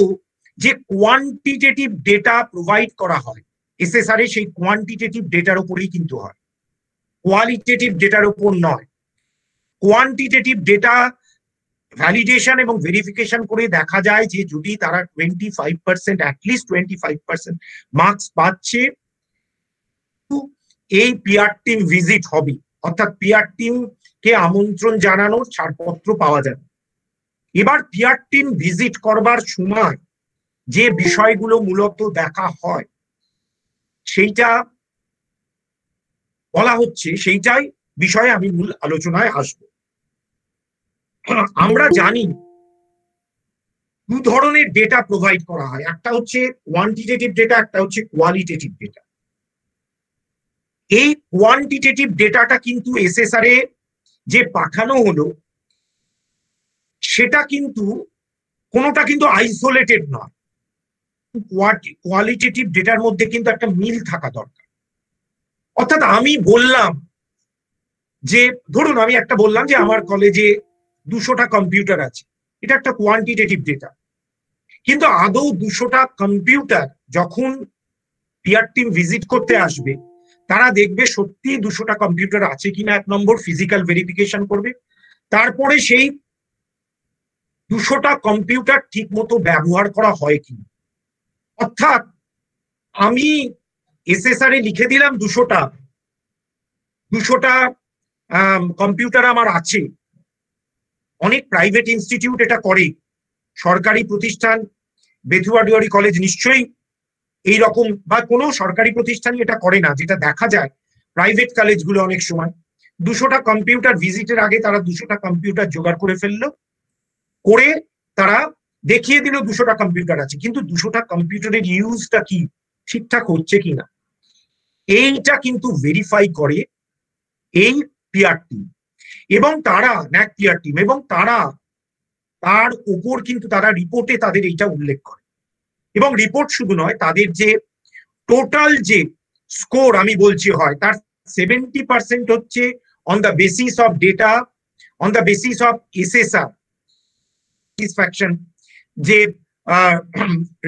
যে কোয়ান্টিটেটিভ ডেটা প্রোভাইড করা হয় এসএসআর এ সেই কোয়ান্টিটেটিভ ডেটার উপরেই কিন্তু হয়। কোয়ালিটেটিভ ডেটার উপর নয়। কোয়ান্টিটেটিভ ডেটা ভ্যালিডেশন এবং ভেরিফিকেশন করে দেখা যায় যে যদি তারা twenty five percent at least twenty five percent marks পাচ্ছে এই পিয়ার টিম ভিজিট হবে। অর্থাৎ পিয়ার টিম কে আমন্ত্রণ জানানোর ছাড়পত্র পাওয়া যাবে। এবার পিয়ার টিম ভিজিট করবার সময় যে বিষয়গুলো মূলত দেখা হয়, সেইটা বলা হচ্ছে, সেইটাই বিষয়ে আমি মূল আলোচনায় আসব। আমরা জানি দু ধরনের ডেটা প্রোভাইড করা হয়। একটা হচ্ছে কোয়ান্টিটেটিভ ডেটা একটা হচ্ছে কোয়ালিটেটিভ ডেটা এই কোয়ান্টিটেটিভ ডেটাটা কিন্তু এসএসআর এ যে পাঠানো হলো, সেটা কিন্তু, কোনোটা কিন্তু আইসোলেটেড নয়। কোয়ালিটেটিভ ডেটার মধ্যে কিন্তু একটা মিল থাকা দরকার। অর্থাৎ আমি বললাম যে, ধরুন আমি একটা বললাম যে, আমার কলেজে দুশোটা কম্পিউটার আছে। এটা একটা কোয়ান্টিটেটিভ ডেটা কিন্তু আদৌ দুশোটা কম্পিউটার যখন পিয়ার টিম ভিজিট করতে আসবে তারা দেখবে সত্যি দুশোটা কম্পিউটার আছে কিনা এক নম্বর ফিজিক্যাল ভেরিফিকেশন করবে। তারপরে সেই দুশোটা কম্পিউটার ঠিক মতো ব্যবহার করা হয় কি অর্থাৎ আমি এসএসআর এ লিখে দিলাম দুশোটা দুশোটা কম্পিউটার আমার আছে। অনেক প্রাইভেট ইনস্টিটিউট এটা করে। সরকারি প্রতিষ্ঠান বেথুয়াডুয়ারি কলেজ নিশ্চয়ই এই রকম বা কোনো সরকারি প্রতিষ্ঠানই এটা করে না, যেটা দেখা যায় প্রাইভেট কলেজগুলো অনেক সময়। দুশোটা কম্পিউটার ভিজিটের আগে তারা দুশোটা কম্পিউটার জোগাড় করে ফেলল, করে তারা দেখিয়ে দিল দুশোটা কম্পিউটার আছে। কিন্তু দুশোটা কম্পিউটারের ইউজটা কি, ঠিকঠাক হচ্ছে কিনা এইটা কিন্তু ভেরিফাই করে এই পিআর টিম এবং তারা ন্যাক পিআর টিম এবং তারা, তার উপর কিন্তু তারা রিপোর্টে তাদের এইটা উল্লেখ করে। এবং রিপোর্ট শুধু নয়, তাদের যে টোটাল যে স্কোর আমি বলছি হয়, তার সেভেন্টি পার্সেন্ট হচ্ছে on the basis of data on the basis of SSR satisfaction যে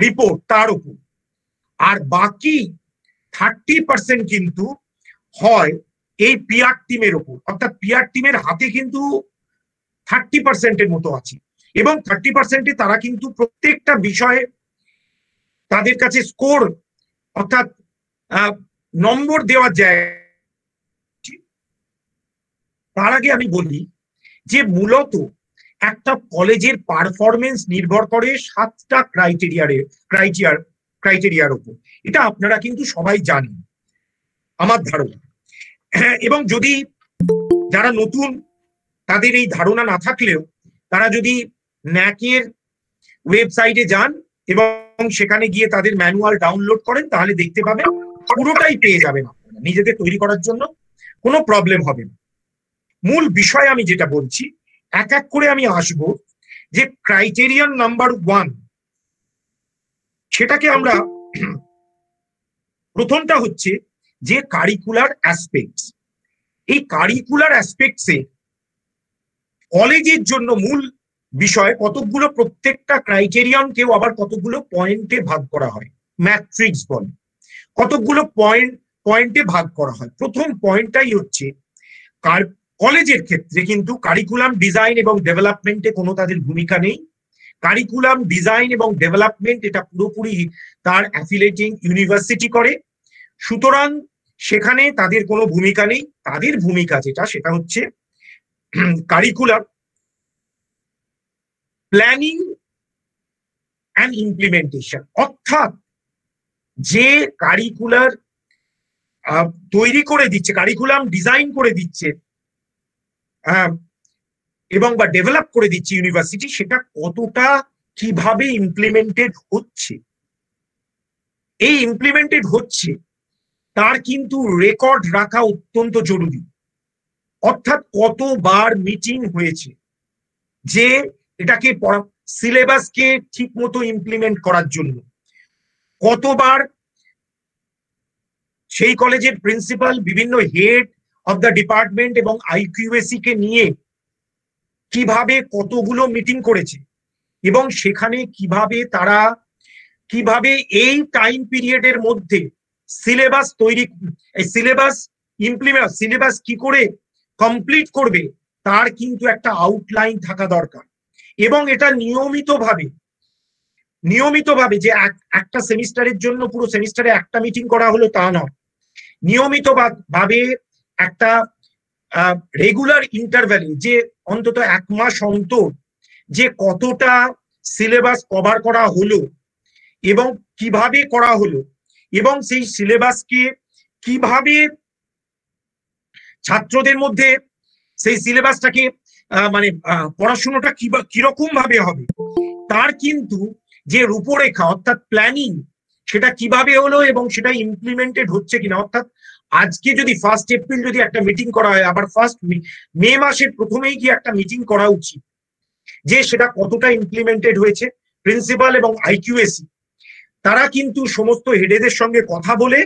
রিপোর্ট তার উপর। আর বাকি থার্টি পার্সেন্ট কিন্তু হয় এই পিআর টিমের ওপর অর্থাৎ পিআর টিমের হাতে কিন্তু থার্টি পার্সেন্টের মতো আছে। এবং থার্টি পার্সেন্টে তারা কিন্তু প্রত্যেকটা বিষয়ে তাদের কাছে স্কোর অর্থাৎ নম্বর দেওয়ার জায়গা তার আগে আমি বলি যে মূলত একটা কলেজের পারফরমেন্স নির্ভর করে সাতটা ক্রাইটেরিয়ার ক্রাইটেরিয়ার ক্রাইটেরিয়ার উপর। এটা আপনারা কিন্তু সবাই জানেন, আমার ধারণা। এবং যদি যারা নতুন, তাদের এই ধারণা না থাকলেও তারা যদি ন্যাকের ওয়েবসাইটে যান এবং সেখানে গিয়ে তাদের ম্যানুয়াল ডাউনলোড করেন, তাহলে দেখতে পাবেন পুরোটাই পেয়ে যাবেন নিজেদের তৈরি করার জন্য কোনো প্রবলেম হবে না। মূল বিষয় আমি যেটা বলছি, এক এক করে আমি আসব যে ক্রাইটেরিয়ান নাম্বার ওয়ান সেটাকে আমরা প্রথমটা হচ্ছে যে কারিকুলার অ্যাসপেক্টস এই কারিকুলার অ্যাসপেক্টসে কলেজের জন্য মূল বিষয় কতগুলো প্রত্যেকটা ক্রাইটেরিয়ানকেও আবার কতগুলো পয়েন্টে ভাগ করা হয়। ম্যাট্রিক্স বলে। কতগুলো পয়েন্ট পয়েন্টে ভাগ করা হয়। প্রথম পয়েন্টটাই হচ্ছে, কার, কলেজের ক্ষেত্রে কিন্তু কারিকুলাম ডিজাইন এবং ডেভেলপমেন্টে কোনো তাদের ভূমিকা নেই। কারিকুলাম ডিজাইন এবং ডেভেলপমেন্ট এটা পুরোপুরি তার অ্যাফিলেটিং ইউনিভার্সিটি করে। সুতরাং সেখানে তাদের কোনো ভূমিকা নেই। তাদের ভূমিকা যেটা, সেটা হচ্ছে কারিকুলাম প্ল্যানিং অ্যান্ড ইমপ্লিমেন্টেশন অর্থাৎ যে কারিকুলার তৈরি করে দিচ্ছে কারিকুলাম ডিজাইন করে দিচ্ছে এবং বা ডেভেলপ করে দিচ্ছে ইউনিভার্সিটি সেটা কতটা কীভাবে ইমপ্লিমেন্টেড হচ্ছে? এই ইমপ্লিমেন্টেড হচ্ছে, তার কিন্তু রেকর্ড রাখা অত্যন্ত জরুরি। অর্থাৎ কতবার মিটিং হয়েছে, যে এটাকে পড়া সিলেবাসকে ঠিক মতো ইমপ্লিমেন্ট করার জন্য। কতবার সেই কলেজের প্রিন্সিপাল বিভিন্ন হেড অফ দ্য ডিপার্টমেন্ট এবং আইকিউএসি কে নিয়ে কীভাবে কতগুলো মিটিং করেছে এবং সেখানে কীভাবে তারা, কীভাবে এই টাইম পিরিয়ডের মধ্যে সিলেবাস তৈরি সিলেবাস ইমপ্লিমেন্ট সিলেবাস কি করে কমপ্লিট করবে, তার কিন্তু একটা আউটলাইন থাকা দরকার। এবং এটা নিয়মিতভাবে নিয়মিতভাবে যে একটা সেমিস্টারের জন্য পুরো সেমিস্টারে একটা মিটিং করা হলো তা নয়। নিয়মিত ভাবে একটা রেগুলার ইন্টারভ্যালে যে অন্তত এক মাস অন্তর যে কতটা সিলেবাস কভার করা হলো এবং কীভাবে করা হলো এবং সেই সিলেবাসকে কীভাবে ছাত্রদের মধ্যে, সেই সিলেবাসটাকে মানে পড়াশুনোটা পড়াশোনাটা কীরকম ভাবে হবে? তার কিন্তু যে রূপরেখা, অর্থাৎ প্ল্যানিং সেটা কীভাবে হলো এবং সেটা ইমপ্লিমেন্টেড হচ্ছে কিনা, অর্থাৎ আজকে যদি ফার্স্ট এপ্রিল যদি একটা মিটিং করা হয়, আবার ফার্স্ট মে মাসের প্রথমেই কি একটা মিটিং করা উচিত, যে সেটা কতটা ইমপ্লিমেন্টেড হয়েছে প্রিন্সিপাল এবং আইকিউএসি তারা কিন্তু সমস্ত হেডেদের সঙ্গে কথা বলে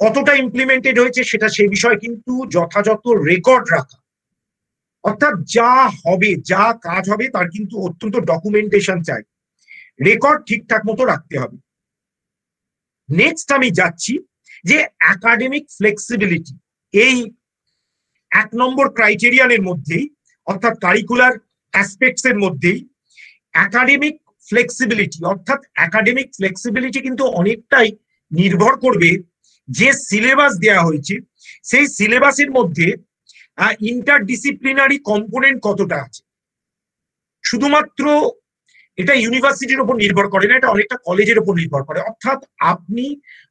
কতটা ইমপ্লিমেন্টেড হয়েছে সেটা সেই বিষয়ে কিন্তু যথাযথ রেকর্ড রাখা। অর্থাৎ যা হবে, যা কাজ হবে, তার কিন্তু অত্যন্ত ডকুমেন্টেশন চাই। রেকর্ড ঠিকঠাক মতো রাখতে হবে। নেক্সট আমি যাচ্ছি যে একাডেমিক ফ্লেক্সিবিলিটি এই এক নম্বর ক্রাইটেরিয়ানের মধ্যেই, অর্থাৎ কারিকুলার অ্যাসপেক্টস এর মধ্যেই একাডেমিক ফ্লেক্সিবিলিটি অর্থাৎ একাডেমিক ফ্লেক্সিবিলিটি কিন্তু অনেকটাই নির্ভর করবে যে সিলেবাস দেওয়া হয়েছে। সেই সিলেবাসের মধ্যে ইন্টারডিসিপ্লিনারি কম্পোনেন্ট কতটা আছে? শুধুমাত্র এটা ইউনিভার্সিটির উপর নির্ভর করে না, এটা অনেকটা কলেজের উপর নির্ভর করে। অর্থাৎ আপনি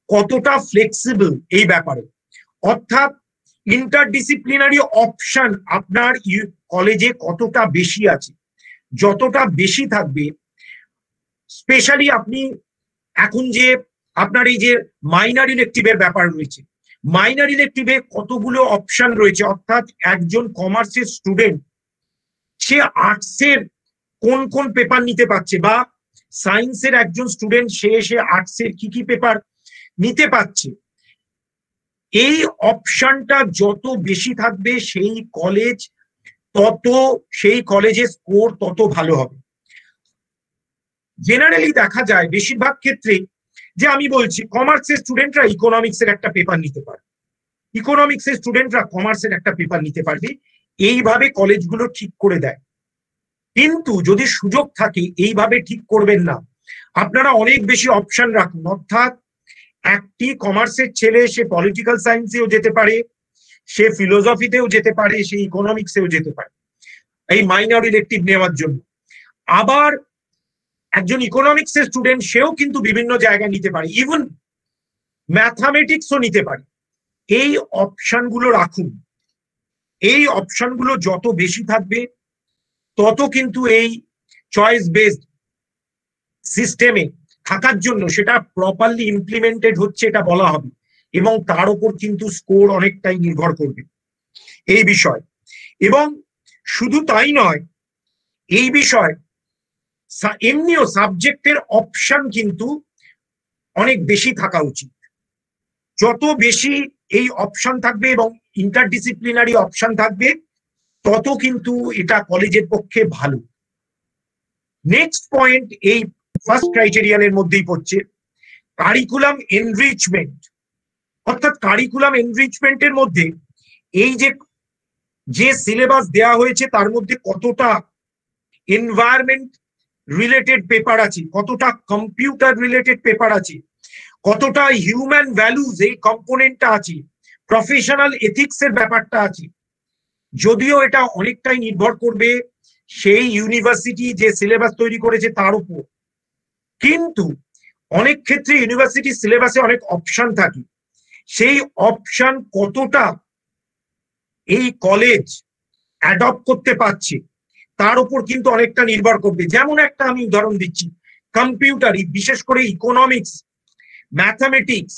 কতটা ফ্লেক্সিবল এই ব্যাপারে? অর্থাৎ ইন্টারডিসিপ্লিনারি অপশন আপনার কলেজে কতটা বেশি আছে? যতটা বেশি থাকবে স্পেশালি আপনি এখন যে আপনার এই যে মাইনার ইলেকটিভের ব্যাপার রয়েছে মাইনার ইলেকটিভে কতগুলো অপশন রয়েছে? অর্থাৎ একজন কমার্সের স্টুডেন্ট সে আর্টসের কোন কোন পেপার নিতে পারছে বা সায়েন্সের একজন স্টুডেন্ট সে এসে আর্টসের কি কি পেপার নিতে পারছে? এই অপশনটা যত বেশি থাকবে, সেই কলেজ তত, সেই কলেজের স্কোর তত ভালো হবে। জেনারেলি দেখা যায়, বেশিরভাগ ক্ষেত্রে যে আমি বলছি কমার্সের স্টুডেন্টরা ইকোনমিক্সের একটা পেপার নিতে পারে ইকোনমিক্সের স্টুডেন্টরা কমার্সের একটা পেপার নিতে পারবে, এইভাবে কলেজগুলো ঠিক করে দেয়। কিন্তু যদি সুযোগ থাকে, এইভাবে ঠিক করবেন না। আপনারা অনেক বেশি অপশন রাখুন। অর্থাৎ, একটি কমার্সের ছেলে, সে পলিটিক্যাল সায়েন্সেও যেতে পারে, সে ফিলোসফিতেও যেতে পারে, সে ইকোনমিক্সেও যেতে পারে। এই মাইনর ইলেকটিভ নেওয়ার জন্য। আবার একজন ইকোনমিক্সের স্টুডেন্ট সেও কিন্তু বিভিন্ন জায়গায় নিতে পারে। ইভেন ম্যাথামেটিক্সও নিতে পারে। এই অপশনগুলো রাখুন। এই অপশনগুলো যত বেশি থাকবে, তত কিন্তু এই চয়েস বেসড সিস্টেমে থাকার জন্য সেটা প্রপারলি ইমপ্লিমেন্টেড হচ্ছে এটা বলা হবে। এবং তার উপর কিন্তু স্কোর অনেকটাই নির্ভর করবে। এই বিষয়। এবং শুধু তাই নয়, এই বিষয় এমনিও সাবজেক্টের অপশন কিন্তু অনেক বেশি থাকা উচিত। যত বেশি এই অপশন থাকবে এবং ইন্টারডিসিপ্লিনারি অপশন থাকবে, তত কিন্তু এটা কলেজের পক্ষে ভালো। নেক্সট পয়েন্ট এই ফার্স্ট ক্রাইটেরিয়ানের মধ্যেই পড়ছে কারিকুলাম এনরিচমেন্ট অর্থাৎ কারিকুলাম এনরিচমেন্টের মধ্যে এই যে যে সিলেবাস দেওয়া হয়েছে, তার মধ্যে কতটা এনভায়রনমেন্ট রিলেটেড পেপার আছে, কতটা কম্পিউটার রিলেটেড পেপার আছে, কতটা হিউম্যান ভ্যালুজ এই কম্পোনেন্টটা আছে প্রফেশনাল এথিক্স এর ব্যাপারটা আছে। যদিও এটা অনেকটাই নির্ভর করবে সেই ইউনিভার্সিটি যে সিলেবাস তৈরি করেছে তার উপর। কিন্তু অনেক ক্ষেত্রে ইউনিভার্সিটি সিলেবাসে অনেক অপশন থাকে। সেই অপশন কতটা এই কলেজ অ্যাডপ্ট করতে পারছে তার উপর কিন্তু অনেকটা নির্ভর করবে। যেমন একটা আমি উদাহরণ দিচ্ছি কম্পিউটার বিশেষ করে ইকোনমিক্স ম্যাথামেটিক্স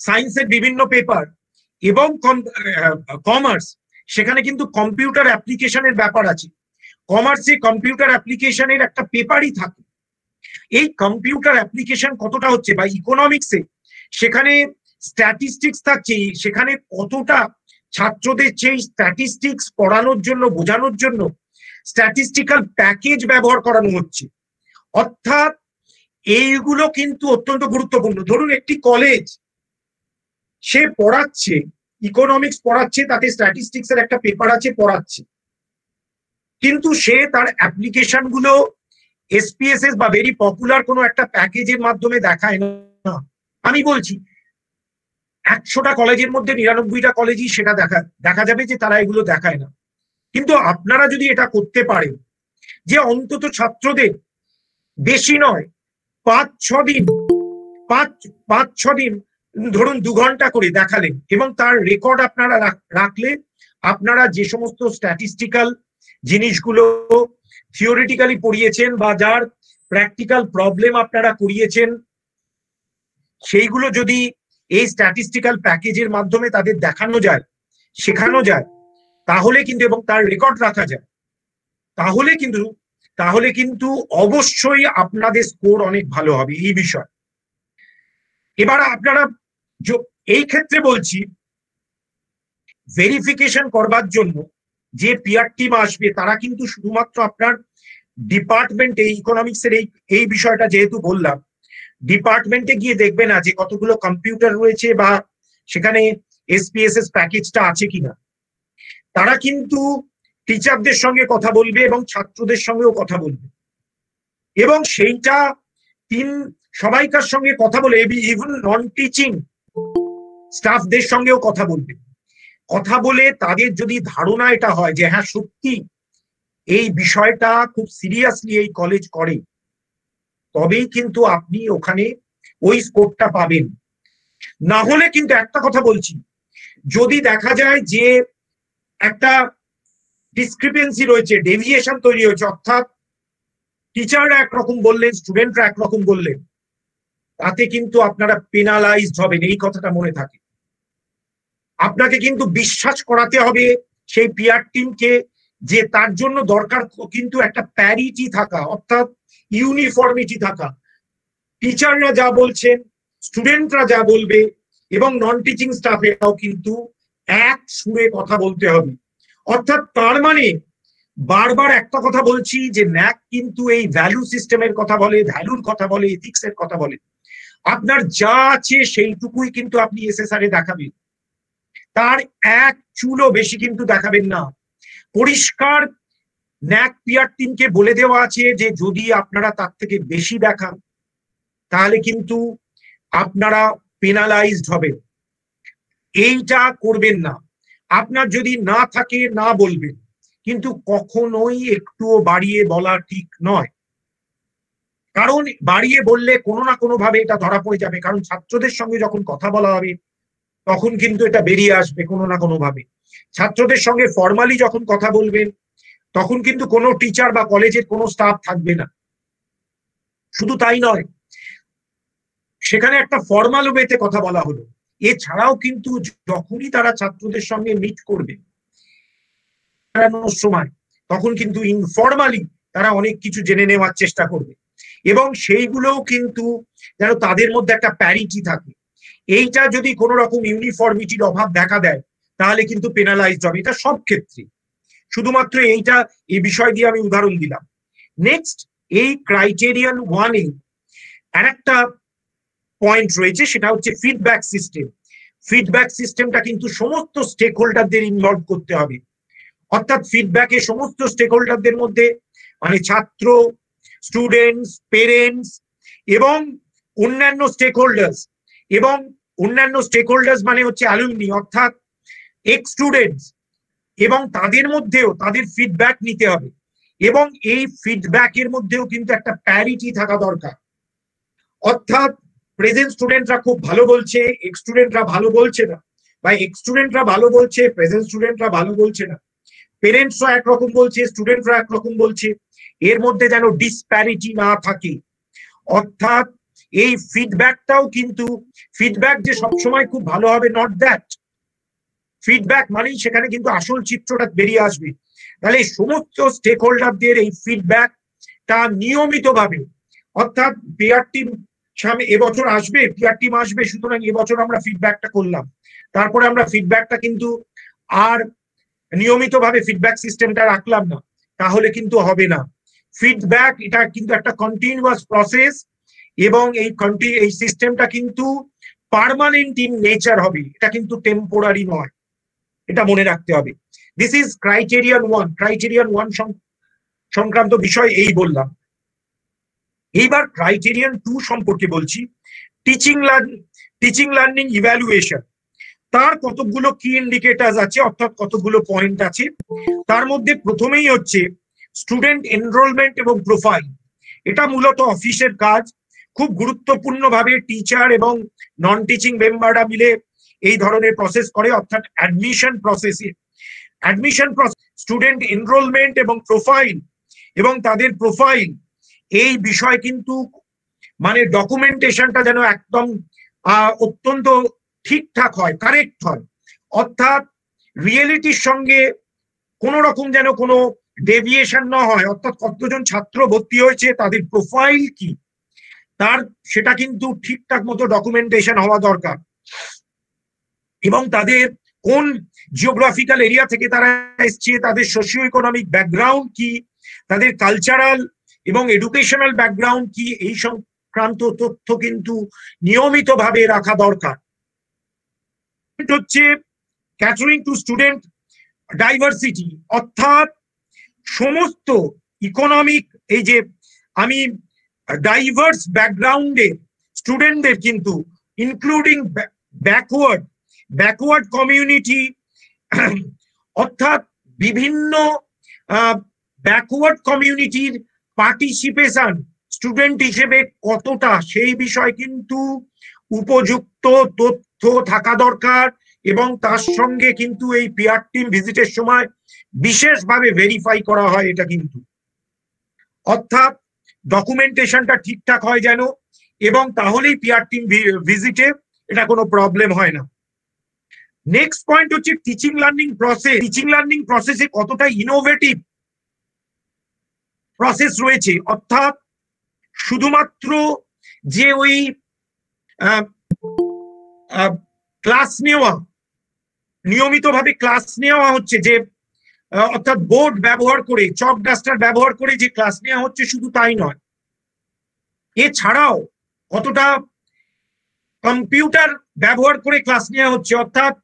সায়েন্সের বিভিন্ন পেপার এবং কমার্স সেখানে কিন্তু কম্পিউটার অ্যাপ্লিকেশনের ব্যাপার আছে। কমার্সে কম্পিউটার অ্যাপ্লিকেশনের একটা পেপারই থাকে। এই কম্পিউটার অ্যাপ্লিকেশন কতটা হচ্ছে বা ইকোনমিক্সে সেখানে স্ট্যাটিস্টিক্স থাকছে, সেখানে কতটা ছাত্রদের সেই স্ট্যাটিস্টিক্স পড়ানোর জন্য, বোঝানোর জন্য স্ট্যাটিস্টিক্যাল প্যাকেজ ব্যবহার করানো হচ্ছে। অর্থাৎ এইগুলো কিন্তু অত্যন্ত গুরুত্বপূর্ণ। ধরুন একটি কলেজ সে পড়াচ্ছে ইকোনমিক্স পড়াচ্ছে, তাতে স্ট্যাটিস্টিক্স এর একটা পেপার আছে, পড়াচ্ছে। কিন্তু সে তার অ্যাপ্লিকেশনগুলো এসপিএসএস বা ভেরি পপুলার কোনো একটা প্যাকেজের মাধ্যমে দেখায় না। আমি বলছি, একশোটা কলেজের মধ্যে নিরানব্বইটা কলেজই সেটা দেখা দেখা যাবে যে তারা এগুলো দেখায় না। কিন্তু আপনারা যদি এটা করতে পারেন, যে অন্তত ছাত্রদের বেশি নয়, পাঁচ, ছ দিন, পাঁচ পাঁচ, ছ দিন, ধরুন দু ঘণ্টা করে দেখালেন এবং তার রেকর্ড আপনারা রাখলে আপনারা যে সমস্ত স্ট্যাটিস্টিক্যাল জিনিসগুলো থিওরিটিক্যালি পড়িয়েছেন বা যার প্র্যাকটিক্যাল প্রবলেম আপনারা করিয়েছেন, সেইগুলো যদি এই স্ট্যাটিস্টিক্যাল প্যাকেজের মাধ্যমে তাদের দেখানো যায়, শেখানো যায় তাহলে কিন্তু এবং তার রেকর্ড রাখা যায়। তাহলে কিন্তু তাহলে কিন্তু অবশ্যই আপনাদের স্কোর অনেক ভালো হবে এই বিষয়। এবার আপনারা এই ক্ষেত্রে বলছি ভেরিফিকেশন করবার জন্য যে পিয়ার টিম আসবে, তারা কিন্তু শুধুমাত্র আপনার ডিপার্টমেন্ট ইকোনমিক্সের এই এই বিষয়টা যেহেতু বললাম ডিপার্টমেন্টে গিয়ে দেখবে না যে কতগুলো কম্পিউটার রয়েছে বা সেখানে এসপিএসএস প্যাকেজটা আছে কিনা। তারা কিন্তু টিচারদের সঙ্গে কথা বলবে এবং ছাত্রদের সঙ্গেও কথা বলবে। এবং সেইটা তিন সবাইকার সঙ্গে কথা বলে ইভেন নন টিচিং স্টাফদের সঙ্গেও কথা বলবে। কথা বলে তাদের যদি ধারণা এটা হয় যে হ্যাঁ সত্যি এই বিষয়টা খুব সিরিয়াসলি এই কলেজ করে, তবেই কিন্তু আপনি ওখানে ওই স্কোপটা পাবেন। না হলে কিন্তু একটা কথা বলছি, যদি দেখা যায় যে একটা ডিসক্রিপেন্সি রয়েছে ডেভিয়েশন তৈরি হয়েছে, অর্থাৎ টিচাররা একরকম বললেন স্টুডেন্টরা একরকম বললেন, তাতে কিন্তু আপনারা পেনালাইজড হবেন, এই কথাটা মনে থাকে। আপনাকে কিন্তু বিশ্বাস করাতে হবে সেই পিয়ার টিমকে যে তার জন্য দরকার কিন্তু একটা প্যারিটি থাকা, অর্থাৎ ইউনিফর্মিটি থাকা। টিচাররা যা বলছেন স্টুডেন্টরা যা বলবে, এবং নন টিচিং স্টাফেরাও কিন্তু এক সুরে কথা বলতে হবে। অর্থাৎ তার মানে বারবার একটা কথা বলছি যে ন্যাক কিন্তু এই ভ্যালু সিস্টেমের কথা বলে ভ্যালুর কথা বলে এথিক্স এর কথা বলে। আপনার যা আছে সেইটুকুই কিন্তু আপনি এসএসআর এ দেখাবেন। তার এক চুলও বেশি কিন্তু দেখাবেন না। পরিষ্কার ন্যাক পিয়ার টিমকে বলে দেওয়া আছে যে যদি আপনারা তার থেকে বেশি দেখান, তাহলে কিন্তু আপনারা পেনালাইজড হবেন। এইটা করবেন না। আপনার যদি না থাকে, না বলবেন। কিন্তু কখনোই একটুও বাড়িয়ে বলা ঠিক নয়। কারণ বাড়িয়ে বললে কোনো না কোনো ভাবে এটা ধরা পড়ে যাবে। কারণ ছাত্রদের সঙ্গে যখন কথা বলা হবে, তখন কিন্তু এটা বেরিয়ে আসবে কোনো না কোনো ভাবে ছাত্রদের সঙ্গে ফর্মালি যখন কথা বলবেন, তখন কিন্তু কোনো টিচার বা কলেজের কোনো স্টাফ থাকবে না। শুধু তাই নয়, সেখানে একটা ফর্মাল ওয়েতে কথা বলা হলো। এছাড়াও কিন্তু যখনই তারা ছাত্রদের সঙ্গে মিট করবে সময়, তখন কিন্তু ইনফর্মালি তারা অনেক কিছু জেনে নেওয়ার চেষ্টা করবে। এবং সেইগুলোও কিন্তু যেন তাদের মধ্যে একটা প্যারিটি থাকে। এইটা যদি কোনো রকম ইউনিফর্মিটির অভাব দেখা দেয়, তাহলে কিন্তু পেনালাইজড হবে। এটা সব ক্ষেত্রে। শুধুমাত্র এইটা, এই বিষয় দিয়ে আমি উদাহরণ দিলাম। নেক্সট এই ক্রাইটেরিয়ান ওয়ানে আর একটা পয়েন্ট রয়েছে, সেটা হচ্ছে ফিডব্যাক সিস্টেম ফিডব্যাক সিস্টেমটা কিন্তু সমস্ত স্টেক হোল্ডারদের ইনভলভ করতে হবে। অর্থাৎ ফিডব্যাকে সমস্ত স্টেক হোল্ডারদের মধ্যে মানে ছাত্র স্টুডেন্টস পেরেন্টস এবং অন্যান্য স্টেক হোল্ডার্স এবং অন্যান্য স্টেক হোল্ডার্স মানে হচ্ছে অ্যালুমনি অর্থাৎ এক্স স্টুডেন্টস এবং তাদের মধ্যেও তাদের ফিডব্যাক নিতে হবে এবং এই ফিডব্যাকের মধ্যেও কিন্তু একটা প্যারিটি থাকা দরকার। অর্থাৎ প্রেজেন্ট স্টুডেন্টরা খুব ভালো বলছে এক্স স্টুডেন্টরা ভালো বলছে না। বা এক্স স্টুডেন্টরা ভালো বলছে প্রেজেন্ট স্টুডেন্টরা ভালো বলছে না। পেরেন্টসরা একরকম বলছে স্টুডেন্টরা একরকম বলছে। এর মধ্যে যেন ডিসপ্যারিটি না থাকে। অর্থাৎ এই ফিডব্যাকটাও কিন্তু ফিডব্যাক যে সবসময় খুব ভালো হবে নট দ্যাট ফিডব্যাক মানেই সেখানে কিন্তু আসল চিত্রটা বেরিয়ে আসবে। তাহলে সমস্ত স্টেক হোল্ডারদের এই ফিডব্যাকটা নিয়মিতভাবে, অর্থাৎ পেয়ার টিম সামনে এবছর আসবে পিআর টিম আসবে, সুতরাং এবছর আমরা ফিডব্যাকটা করলাম। তারপরে আমরা ফিডব্যাকটা কিন্তু আর নিয়মিতভাবে ফিডব্যাক সিস্টেমটা রাখলাম না, তাহলে কিন্তু হবে না। ফিডব্যাক এটা কিন্তু একটা কন্টিনিউয়াস প্রসেস এবং এই কন্টি এই সিস্টেমটা কিন্তু পারমানেন্ট ইন নেচার হবে, এটা কিন্তু টেম্পোরারি নয়, এটা মনে রাখতে হবে। This is criterion one criterion one সংক্রান্ত বিষয় এই বললাম। এইবার ক্রাইটেরিয়ান টু সম্পর্কে বলছি teaching learn teaching learning evaluation তার কতগুলো কি ইন্ডিকেটার আছে, অর্থাৎ কতগুলো পয়েন্ট আছে। তার মধ্যে প্রথমেই হচ্ছে স্টুডেন্ট এনরোলমেন্ট এবং প্রোফাইল এটা মূলত অফিসের কাজ। খুব গুরুত্বপূর্ণ ভাবে টিচার এবং নন টিচিং মেম্বাররা মিলে এই ধরনের প্রসেস করে, অর্থাৎ অ্যাডমিশন প্রসেসে অ্যাডমিশন স্টুডেন্ট এনরোলমেন্ট এবং প্রোফাইল এবং তাদের প্রোফাইল এই বিষয় কিন্তু মানে ডকুমেন্টেশনটা যেন একদম অত্যন্ত ঠিকঠাক হয় কারেক্ট হয়। অর্থাৎ রিয়েলিটির সঙ্গে কোন রকম যেন কোনো ডেভিয়েশন না হয়। অর্থাৎ কতজন ছাত্র ভর্তি হয়েছে, তাদের প্রোফাইল কি? তার, সেটা কিন্তু ঠিকঠাক মতো ডকুমেন্টেশন হওয়া দরকার। এবং তাদের কোন জিওগ্রাফিক্যাল এরিয়া থেকে তারা এসছে, তাদের সোশিও ইকোনমিক ব্যাকগ্রাউন্ড কি, তাদের কালচারাল এবং এডুকেশনাল ব্যাকগ্রাউন্ড কি, এই সংক্রান্ত তথ্য কিন্তু নিয়মিতভাবে রাখা দরকার। হচ্ছে ক্যাটারিং টু স্টুডেন্ট ডাইভার্সিটি অর্থাৎ সমস্ত ইকোনমিক এই যে আমি ডাইভার্স ব্যাকগ্রাউন্ডে স্টুডেন্টদের কিন্তু ইনক্লুডিং ব্যাকওয়ার্ড ব্যাকওয়ার্ড কমিউনিটি অর্থাৎ বিভিন্ন ব্যাকওয়ার্ড কমিউনিটির পার্টিসিপেশন স্টুডেন্ট হিসেবে কতটা? সেই বিষয় কিন্তু উপযুক্ত তথ্য থাকা দরকার এবং তার সঙ্গে কিন্তু এই পিয়ার টিম ভিজিটের সময় বিশেষভাবে ভেরিফাই করা হয় এটা কিন্তু। অর্থাৎ ডকুমেন্টেশনটা ঠিকঠাক হয় যেন এবং তাহলেই পিয়ার টিম ভিজিটে এটা কোনো প্রবলেম হয় না। নেক্সট পয়েন্ট হচ্ছে teaching learning process teaching learning প্রসেসে কতটা ইনোভেটিভ প্রসেস রয়েছে, অর্থাৎ শুধুমাত্র যে ওই ক্লাস নেওয়া, নিয়মিতভাবে ক্লাস নেওয়া হচ্ছে যে অর্থাৎ বোর্ড ব্যবহার করে চক ডাস্টার ব্যবহার করে যে ক্লাস নেওয়া হচ্ছে শুধু তাই নয়। এছাড়াও কতটা কম্পিউটার ব্যবহার করে ক্লাস নেওয়া হচ্ছে, অর্থাৎ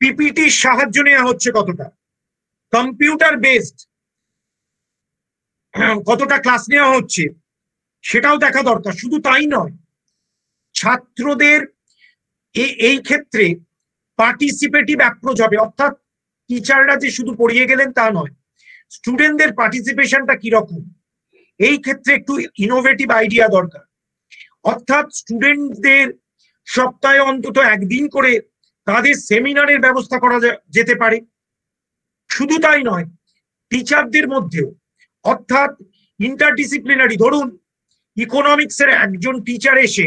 পিপিটির সাহায্য নেওয়া হচ্ছে কতটা? কম্পিউটার বেসড কতটা ক্লাস নেওয়া হচ্ছে, সেটাও দেখা দরকার। শুধু তাই নয়, ছাত্রদের এই ক্ষেত্রে পার্টিসিপেটিভ অ্যাপ্রোচ হবে। অর্থাৎ টিচাররা যে শুধু পড়িয়ে গেলেন তা নয় স্টুডেন্টদের পার্টিসিপেশনটা কীরকম, এই ক্ষেত্রে একটু ইনোভেটিভ আইডিয়া দরকার। অর্থাৎ স্টুডেন্টদের সপ্তাহে অন্তত একদিন করে তাদের সেমিনারের ব্যবস্থা করা যেতে পারে। শুধু তাই নয় টিচারদের মধ্যেও অর্থাৎ ইন্টারডিসিপ্লিনারি ধরুন ইকোনমিক্সের একজন টিচার এসে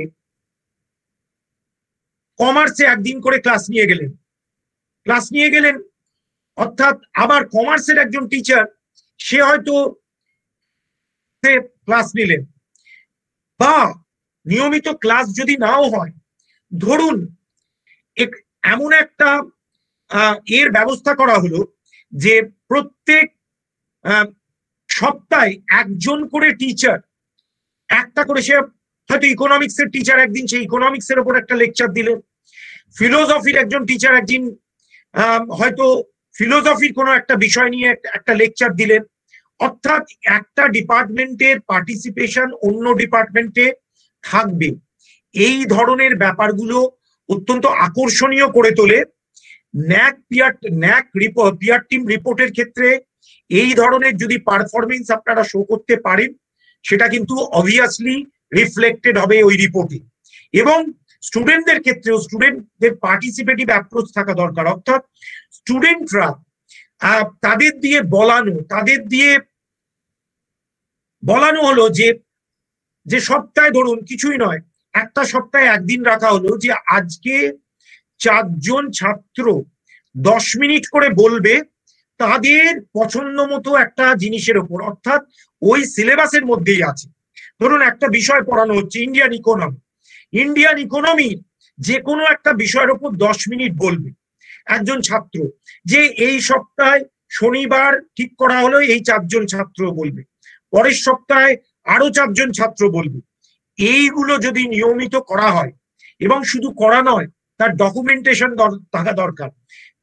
কমার্সে একদিন করে ক্লাস নিয়ে গেলেন। ক্লাস নিয়ে গেলেন, অর্থাৎ আবার কমার্সের একজন টিচার সে হয়তো ক্লাস নিলেন। বা নিয়মিত ক্লাস যদি নাও হয়, ধরুন এমন একটা এর ব্যবস্থা করা হলো যে প্রত্যেক সপ্তাহে একজন করে টিচার একটা করে সে হয়তো ইকোনমিক্স এর টিচার একদিন সেই ইকোনমিক্স এর উপর একটা লেকচার দিলেন ফিলোসফির একজন টিচার একদিন হয়তো ফিলোসফির কোনো একটা বিষয় নিয়ে একটা লেকচার দিলেন। অর্থাৎ একটা ডিপার্টমেন্টের পার্টিসিপেশন অন্য ডিপার্টমেন্টে থাকবে। এই ধরনের ব্যাপারগুলো অত্যন্ত আকর্ষণীয় করে তোলে। NAAC peer, NAAC report peer team রিপোর্টের ক্ষেত্রে এই ধরনের যদি পারফরমেন্স আপনারা শো করতে পারেন, সেটা কিন্তু অবভিয়াসলি রিফ্লেক্টেড হবে ওই রিপোর্টে এবং স্টুডেন্টদের ক্ষেত্রেও স্টুডেন্টদের পার্টিসিপেটিভ অ্যাপ্রোচ থাকা দরকার। অর্থাৎ স্টুডেন্টরা তাদের দিয়ে বলানো, তাদের দিয়ে বলানো হলো যে যে সপ্তাহে ধরুন, কিছুই নয়, একটা সপ্তাহে একদিন রাখা হলো যে আজকে চারজন ছাত্র দশ মিনিট করে বলবে তাদের পছন্দ মতো একটা জিনিসের ওপর, অর্থাৎ ওই সিলেবাসের মধ্যেই আছে। ধরুন একটা বিষয় পড়ানো হচ্ছে ইন্ডিয়ান ইকোনমি ইন্ডিয়ান ইকোনমি যে কোনো একটা বিষয়ের ওপর দশ মিনিট বলবে একজন ছাত্র, যে এই সপ্তাহে শনিবার ঠিক করা হলো, এই চারজন ছাত্র বলবে। পরের সপ্তাহে আরও চারজন ছাত্র বলবে। এইগুলো যদি নিয়মিত করা হয়, এবং শুধু করা নয়, তার ডকুমেন্টেশন থাকা দরকার।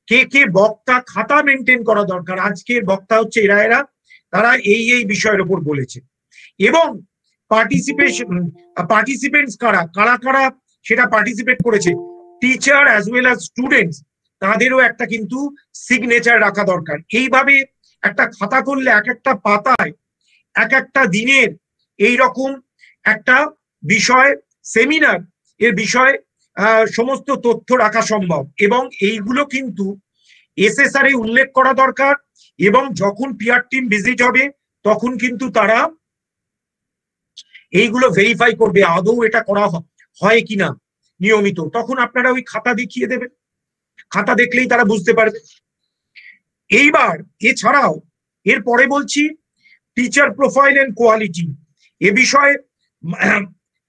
কে কে বক্তা খাতা মেনটেন করা দরকার? আজকের বক্তা হচ্ছে এরা এরা, তারা এই এই বিষয়ের উপর বলেছে। এবং পার্টিসিপেশন পার্টিসিপেন্টস কারা? কারা কারা সেটা পার্টিসিপেট করেছে? Teacher as well as students তাদেরও একটা কিন্তু সিগনেচার রাখা দরকার। এইভাবে একটা খাতা করলে এক একটা পাতায়, এক একটা দিনের এই রকম একটা বিষয় সেমিনার এর বিষয়ে সমস্ত তথ্য রাখা সম্ভব। এবং এইগুলো কিন্তু এসএসআর এ উল্লেখ করা দরকার এবং যখন পিআর টিম ভিজিট হবে, তখন কিন্তু তারা এইগুলো ভেরিফাই করবে, আদৌ এটা করা হয় কিনা নিয়মিত। তখন আপনারা ওই খাতা দেখিয়ে দেবেন। খাতা দেখলেই তারা বুঝতে পারবে। এইবার এছাড়াও এর পরে বলছি টিচার প্রোফাইল এন্ড কোয়ালিটি এ বিষয়ে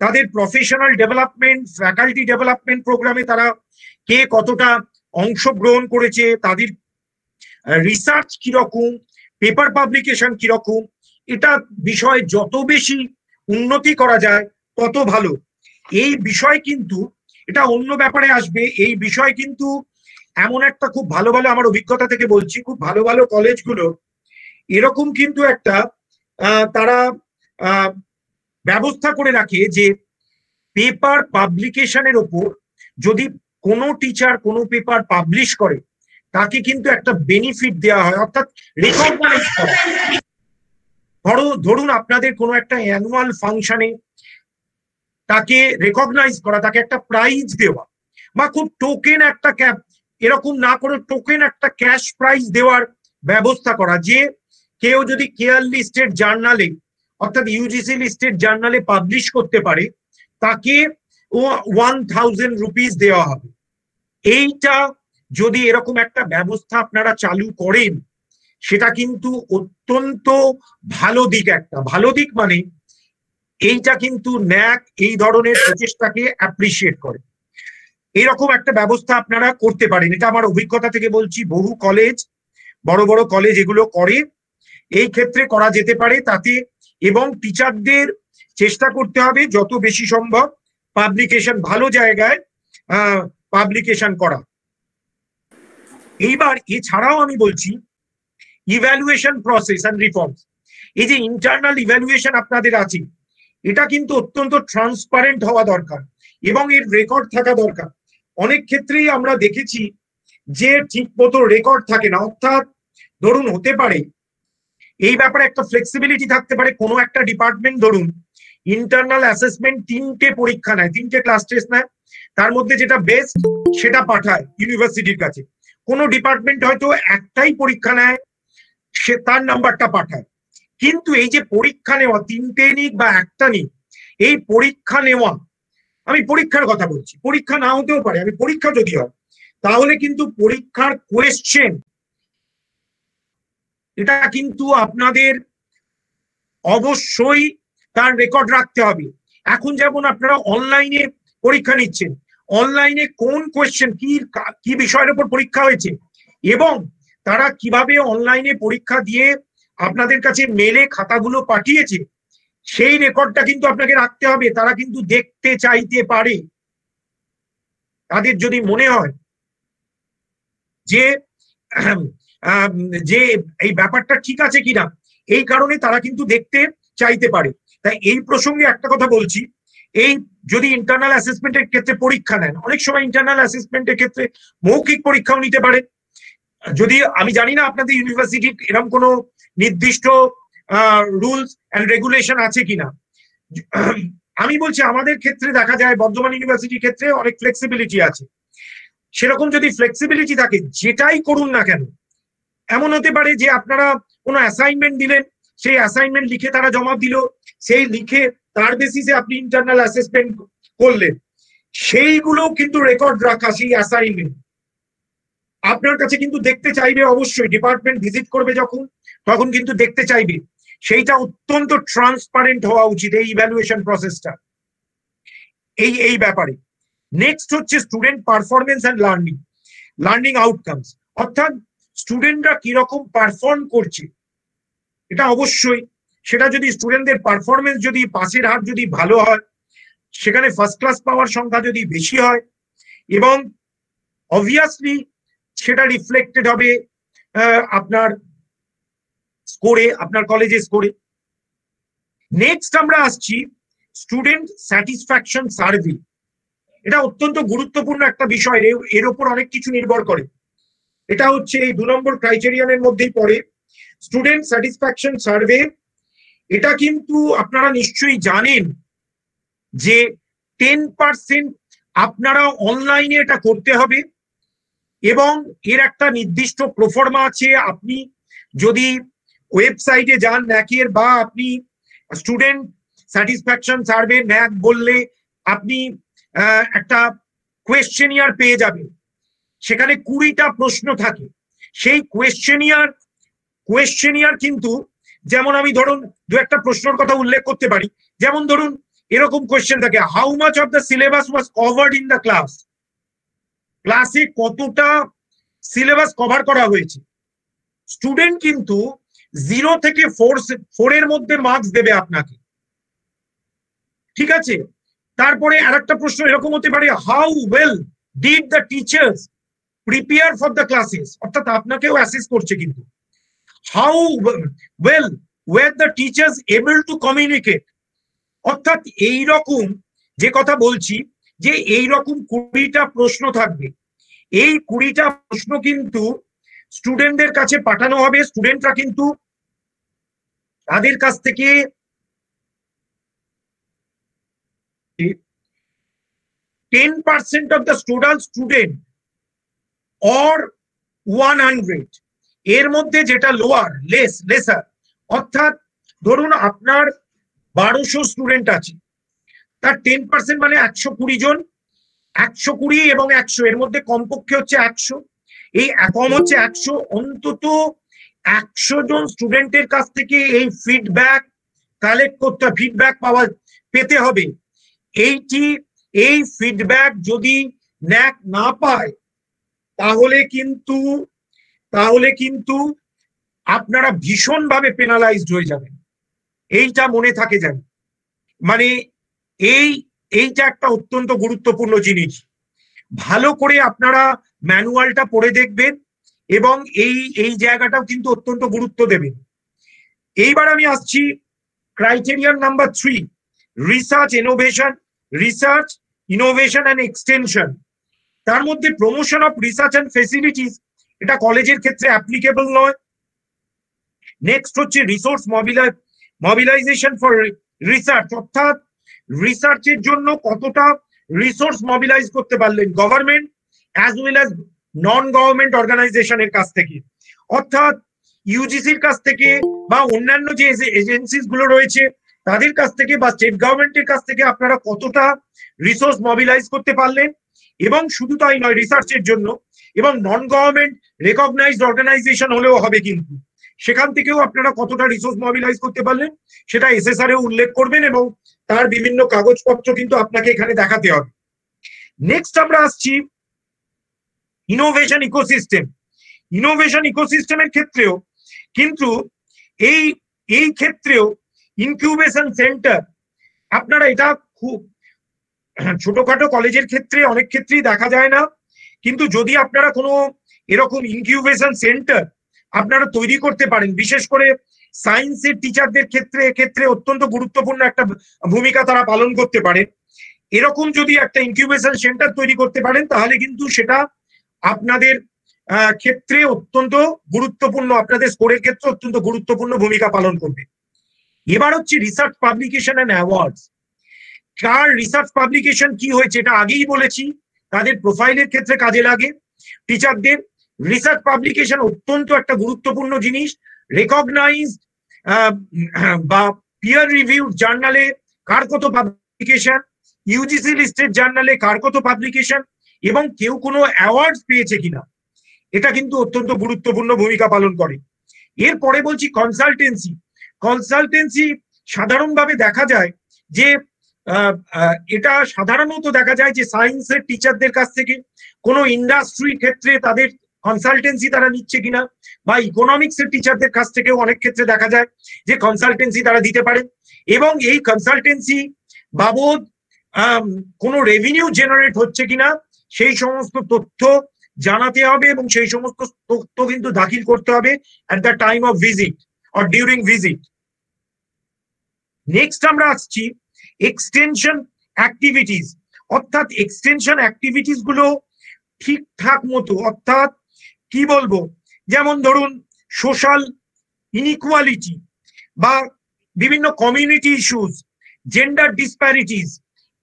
তাদের প্রফেশনাল ডেভেলপমেন্ট ফ্যাকাল্টি ডেভেলপমেন্ট প্রোগ্রামে তারা কে কতটা অংশগ্রহণ করেছে, তাদের রিসার্চ কীরকম পেপার পাবলিকেশন কীরকম, এটা বিষয়ে যত বেশি উন্নতি করা যায়, তত ভালো। এই বিষয় কিন্তু, এটা অন্য ব্যাপারে আসবে, এই বিষয় কিন্তু এমন একটা খুব ভালো ভালো আমার অভিজ্ঞতা থেকে বলছি, খুব ভালো ভালো কলেজগুলো এরকম কিন্তু একটা তারা ব্যবস্থা করে রাখে যে পেপার পাবলিকেশনের ওপর যদি কোনো টিচার কোনো পেপার পাবলিশ করে, তাকে কিন্তু একটা বেনিফিট দেওয়া হয়, অর্থাৎ রেকগনাইজ করা। ধরো, ধরুন আপনাদের কোনো একটা অ্যানুয়াল ফাংশনে তাকে রেকগনাইজ করা, তাকে একটা প্রাইজ দেওয়া, বা খুব টোকেন একটা ক্যাপ এরকম না করে টোকেন একটা ক্যাশ প্রাইজ দেওয়ার ব্যবস্থা করা, যে কেউ যদি কেয়ার লিস্টের জার্নালে অর্থাৎ ইউজিসি লিস্টেড জার্নালে পাবলিশ করতে পারে, তাকে ওয়ান থাউজেন্ড রুপিস দেওয়া হবে। এইটা যদি এরকম একটা ব্যবস্থা আপনারা চালু করেন, সেটা কিন্তু অত্যন্ত ভালো দিক একটা। ভালো দিক মানে এইটা কিন্তু ন্যাক এই ধরনের প্রচেষ্টাকে অ্যাপ্রিসিয়েট করে। এরকম একটা ব্যবস্থা আপনারা করতে পারেন। এটা আমার অভিজ্ঞতা থেকে বলছি, বহু কলেজ বড় বড় কলেজ এগুলো করে। এই ক্ষেত্রে করা যেতে পারে, তাতে এবং টিচারদের চেষ্টা করতে হবে যত বেশি সম্ভব পাবলিকেশন ভালো জায়গায় পাবলিকেশন করা। এইবার এছাড়াও আমি বলছি ইভ্যালুয়েশন প্রসেস অ্যান্ড রিফর্মস এই যে ইন্টারনাল ইভ্যালুয়েশন আপনাদের আছে, এটা কিন্তু অত্যন্ত ট্রান্সপারেন্ট হওয়া দরকার এবং এর রেকর্ড থাকা দরকার। অনেক ক্ষেত্রেই আমরা দেখেছি যে ঠিক মতো রেকর্ড থাকে না, অর্থাৎ ধরুন হতে পারে এই ব্যাপারে একটা ফ্লেক্সিবিলিটি থাকতে পারে। কোনো একটা ডিপার্টমেন্ট ধরুন ইন্টারনাল অ্যাসেসমেন্ট তিনটে পরীক্ষা নেয়, তিনটে ক্লাস টেস্ট নেয়। তার মধ্যে যেটা বেস্ট সেটা পাঠায় ইউনিভার্সিটির কাছে। কোনো ডিপার্টমেন্ট হয়তো একটাই পরীক্ষা নেয়, সে তার নাম্বারটা পাঠায়। কিন্তু এই যে পরীক্ষা নেওয়া, তিনটে নিক বা একটা নিক, এই পরীক্ষা নেওয়া, আমি পরীক্ষার কথা বলছি, পরীক্ষা না হতেও পারে, আমি পরীক্ষা যদি হয়, তাহলে কিন্তু পরীক্ষার কোয়েশ্চেন এটা কিন্তু আপনাদের অবশ্যই তার রেকর্ড রাখতে হবে। এখন যেমন আপনারা অনলাইনে পরীক্ষা নিচ্ছেন অনলাইনে কোন কোয়েশ্চেন কি কি বিষয়ের উপর পরীক্ষা হয়েছে এবং তারা কীভাবে অনলাইনে পরীক্ষা দিয়ে আপনাদের কাছে মেলে খাতাগুলো পাঠিয়েছে, সেই রেকর্ডটা কিন্তু আপনাকে রাখতে হবে। তারা কিন্তু দেখতে চাইতে পারে। তাদের যদি মনে হয় যে যে এই ব্যাপারটা ঠিক আছে কিনা, এই কারণে তারা কিন্তু দেখতে চাইতে পারে। তাই এই প্রসঙ্গে একটা কথা বলছি, এই যদি ইন্টারনাল অ্যাসেসমেন্টের ক্ষেত্রে পরীক্ষা নেন, অনেক সময় ইন্টারনাল অ্যাসেসমেন্টের ক্ষেত্রে মৌখিক পরীক্ষাও নিতে পারে। যদি, আমি জানি না আপনাদের ইউনিভার্সিটির এরকম কোনো নির্দিষ্ট রুলস অ্যান্ড রেগুলেশন আছে কিনা। আমি বলছি, আমাদের ক্ষেত্রে দেখা যায়, বর্ধমান ইউনিভার্সিটির ক্ষেত্রে অনেক ফ্লেক্সিবিলিটি আছে। সেরকম যদি ফ্লেক্সিবিলিটি থাকে, যেটাই করুন না কেন এমন হতে পারে যে আপনারা কোনো অ্যাসাইনমেন্ট দিলেন, সেই অ্যাসাইনমেন্ট লিখে তারা জমা দিল, সেই লিখে তার বেসিসে আপনি ইন্টারনাল অ্যাসেসমেন্ট করলেন। সেইগুলো কিন্তু রেকর্ড রাখা, সেই অ্যাসাইনমেন্ট আপনার কাছে কিন্তু দেখতে চাইবে অবশ্যই ডিপার্টমেন্ট ভিজিট করবে যখন, তখন কিন্তু দেখতে চাইবে। সেইটা অত্যন্ত ট্রান্সপারেন্ট হওয়া উচিত এই ইভ্যালুয়েশন প্রসেসটা এই এই ব্যাপারে। নেক্সট হচ্ছে student performance and learning learning outcomes অর্থাৎ স্টুডেন্টরা কীরকম পারফর্ম করছে? এটা অবশ্যই। সেটা যদি স্টুডেন্টদের পারফরমেন্স যদি পাসের হার যদি ভালো হয়, সেখানে ফার্স্ট ক্লাস পাওয়ার সংখ্যা যদি বেশি হয়, এবং অবভিয়াসলি সেটা রিফ্লেক্টেড হবে আপনার স্কোরে আপনার কলেজে স্কোরে নেক্সট আমরা আসছি স্টুডেন্ট স্যাটিসফ্যাকশন সার্ভে এটা অত্যন্ত গুরুত্বপূর্ণ একটা বিষয়। এর ওপর অনেক কিছু নির্ভর করে। এটা হচ্ছে এই দু নম্বর ক্রাইটেরিয়ানের মধ্যেই পড়ে। স্টুডেন্ট স্যাটিসফ্যাকশন সার্ভে এটা কিন্তু আপনারা নিশ্চয়ই জানেন যে টেন পার্সেন্ট আপনারা অনলাইনে এটা করতে হবে এবং এর একটা নির্দিষ্ট প্রফর্মা আছে। আপনি যদি ওয়েবসাইটে যান ন্যাকের বা আপনি স্টুডেন্ট স্যাটিসফ্যাকশন সার্ভে ন্যাক বললে আপনি একটা কোয়েশ্চেনিয়ার পেয়ে যাবেন। সেখানে কুড়িটা প্রশ্ন থাকে। সেই কোয়েশ্চেনিয়ার কোয়েশ্চেনিয়ার কিন্তু যেমন আমি ধরুন দু একটা প্রশ্নের কথা উল্লেখ করতে পারি, যেমন ধরুন এরকম কোয়েশ্চেন থাকে how much of the syllabus was covered in the class ক্লাসে কতটা সিলেবাস কভার করা হয়েছে? স্টুডেন্ট কিন্তু জিরো থেকে ফোর ফোর এর মধ্যে মার্কস দেবে আপনাকে। ঠিক আছে? তারপরে আরেকটা প্রশ্ন এরকম হতে পারে how well did the teachers prepare for the classes অর্থাৎ আপনাকেও অ্যাসেস করছে কিন্তু। How well were the teachers able to communicate অর্থাৎ এই রকম যে কথা বলছি, যে এই রকম কুড়িটা প্রশ্ন থাকবে। এই কুড়িটা প্রশ্ন কিন্তু স্টুডেন্টদের কাছে পাঠানো হবে। স্টুডেন্টরা কিন্তু তাদের কাছ থেকে ten percent of the total student or one hundred এর মধ্যে যেটা লোয়ার লেস লেসার অর্থাৎ ধরুন আপনার বারোশো স্টুডেন্ট আছে, তার টেন পার্সেন্ট মানে একশো কুড়ি জন, একশো কুড়ি এবং একশো, এর মধ্যে কমপক্ষে হচ্ছে একশো, এই কম হচ্ছে একশো, অন্তত একশো জন স্টুডেন্টের কাছ থেকে এই ফিডব্যাক কালেক্ট করতে ফিডব্যাক পাওয়া, পেতে হবে। এইটি, এই ফিডব্যাক যদি ন্যাক না পায় তাহলে কিন্তু তাহলে কিন্তু আপনারা ভীষণভাবে পেনালাইজড হয়ে যাবেন। এইটা মনে থাকে যেন। মানে এই, এইটা একটা অত্যন্ত গুরুত্বপূর্ণ জিনিস। ভালো করে আপনারা ম্যানুয়ালটা পড়ে দেখবেন এবং এই এই জায়গাটাও কিন্তু অত্যন্ত গুরুত্ব দেবেন। এইবার আমি আসছি criterion number three research innovation research innovation and extension তার মধ্যে promotion of research and facilities এটা কলেজের ক্ষেত্রে অ্যাপ্লিকেবল নয়। নেক্সট হচ্ছে রিসোর্স মবিলাইজেশন ফর রিসার্চ অর্থাৎ রিসার্চের জন্য কতটা রিসোর্স মবিলাইজ করতে পারলেন government as well as non government অর্গানাইজেশনের কাছ থেকে। অর্থাৎ ইউজিসির কাছ থেকে বা অন্যান্য যে এজেন্সিসগুলো রয়েছে, তাদের কাছ থেকে বা স্টেট গভর্নমেন্টের কাছ থেকে আপনারা কতটা রিসোর্স মবিলাইজ করতে পারলেন? এবং শুধু তাই নয় রিসার্চের জন্য এবং নন গভর্নমেন্ট রেকগনাইজড অর্গানাইজেশন হলেও হবে কিন্তু। সেখান থেকেও আপনারা কতটা রিসোর্স মোবিলাইজ করতে পারলেন, সেটা এসএসআর উল্লেখ করবেন এবং তার বিভিন্ন কাগজপত্র কিন্তু আপনাকে এখানে দেখাতে হবে। নেক্সট আমরা আসছি ইনোভেশন ইকোসিস্টেম ইনোভেশন ইকোসিস্টেমের ক্ষেত্রেও কিন্তু এই এই ক্ষেত্রেও ইনকিউবেশন সেন্টার আপনারা এটা খুব ছোটখাটো কলেজের ক্ষেত্রে অনেক ক্ষেত্রেই দেখা যায় না। কিন্তু যদি আপনারা কোনো এরকম ইনকিউবেশন সেন্টার আপনারা তৈরি করতে পারেন, বিশেষ করে সায়েন্সের টিচারদের ক্ষেত্রে ক্ষেত্রে অত্যন্ত গুরুত্বপূর্ণ একটা ভূমিকা তারা পালন করতে পারে। এরকম যদি একটা ইনকিউবেশন সেন্টার তৈরি করতে পারেন, তাহলে কিন্তু সেটা আপনাদের ক্ষেত্রে অত্যন্ত গুরুত্বপূর্ণ, আপনাদের স্কোরের ক্ষেত্রে অত্যন্ত গুরুত্বপূর্ণ ভূমিকা পালন করবে। এবার হচ্ছে রিসার্চ পাবলিকেশন অ্যান্ড অ্যাওয়ার্ডস কার রিসার্চ পাবলিকেশন কি হয়েছে এটা আগেই বলেছি। তাদের প্রোফাইলের ক্ষেত্রে কাজে লাগে। টিচারদের রিসার্চ পাবলিকেশন অত্যন্ত একটা গুরুত্বপূর্ণ জিনিস। রেকগনাইজ বা পিয়ার রিভিউ জার্নালে কার কত পাবলিকেশন ইউজিসি লিস্টেড জার্নালে কার কত পাবলিকেশন এবং কেউ কোনো অ্যাওয়ার্ড পেয়েছে কিনা। এটা কিন্তু অত্যন্ত গুরুত্বপূর্ণ ভূমিকা পালন করে। এরপরে বলছি কনসালটেন্সি কনসালটেন্সি সাধারণভাবে দেখা যায় যে এটা সাধারণত দেখা যায় যে সায়েন্সের টিচারদের কাছ থেকে কোনো ইন্ডাস্ট্রি ক্ষেত্রে তাদের কনসালটেন্সি তারা নিচ্ছে কিনা বা ইকোনমিক্স এর টিচারদের কাছ থেকেও অনেক ক্ষেত্রে দেখা যায় যে কনসালটেন্সি তারা দিতে পারে এবং এই কনসালটেন্সি বাবদ কোনো রেভিনিউ জেনারেট হচ্ছে কিনা সেই সমস্ত তথ্য জানাতে হবে এবং সেই সমস্ত তথ্য কিন্তু দাখিল করতে হবে at the time of visit or during visit next আমরা আসছি এক্সটেনশন অ্যাক্টিভিটিস অর্থাৎ এক্সটেনশন অ্যাক্টিভিটিসগুলো ঠিকঠাক মতো, অর্থাৎ কি বলব? যেমন ধরুন সোশ্যাল ইনইকুয়ালিটি বা বিভিন্ন কমিউনিটি ইস্যুস জেন্ডার ডিসপ্যারিটিস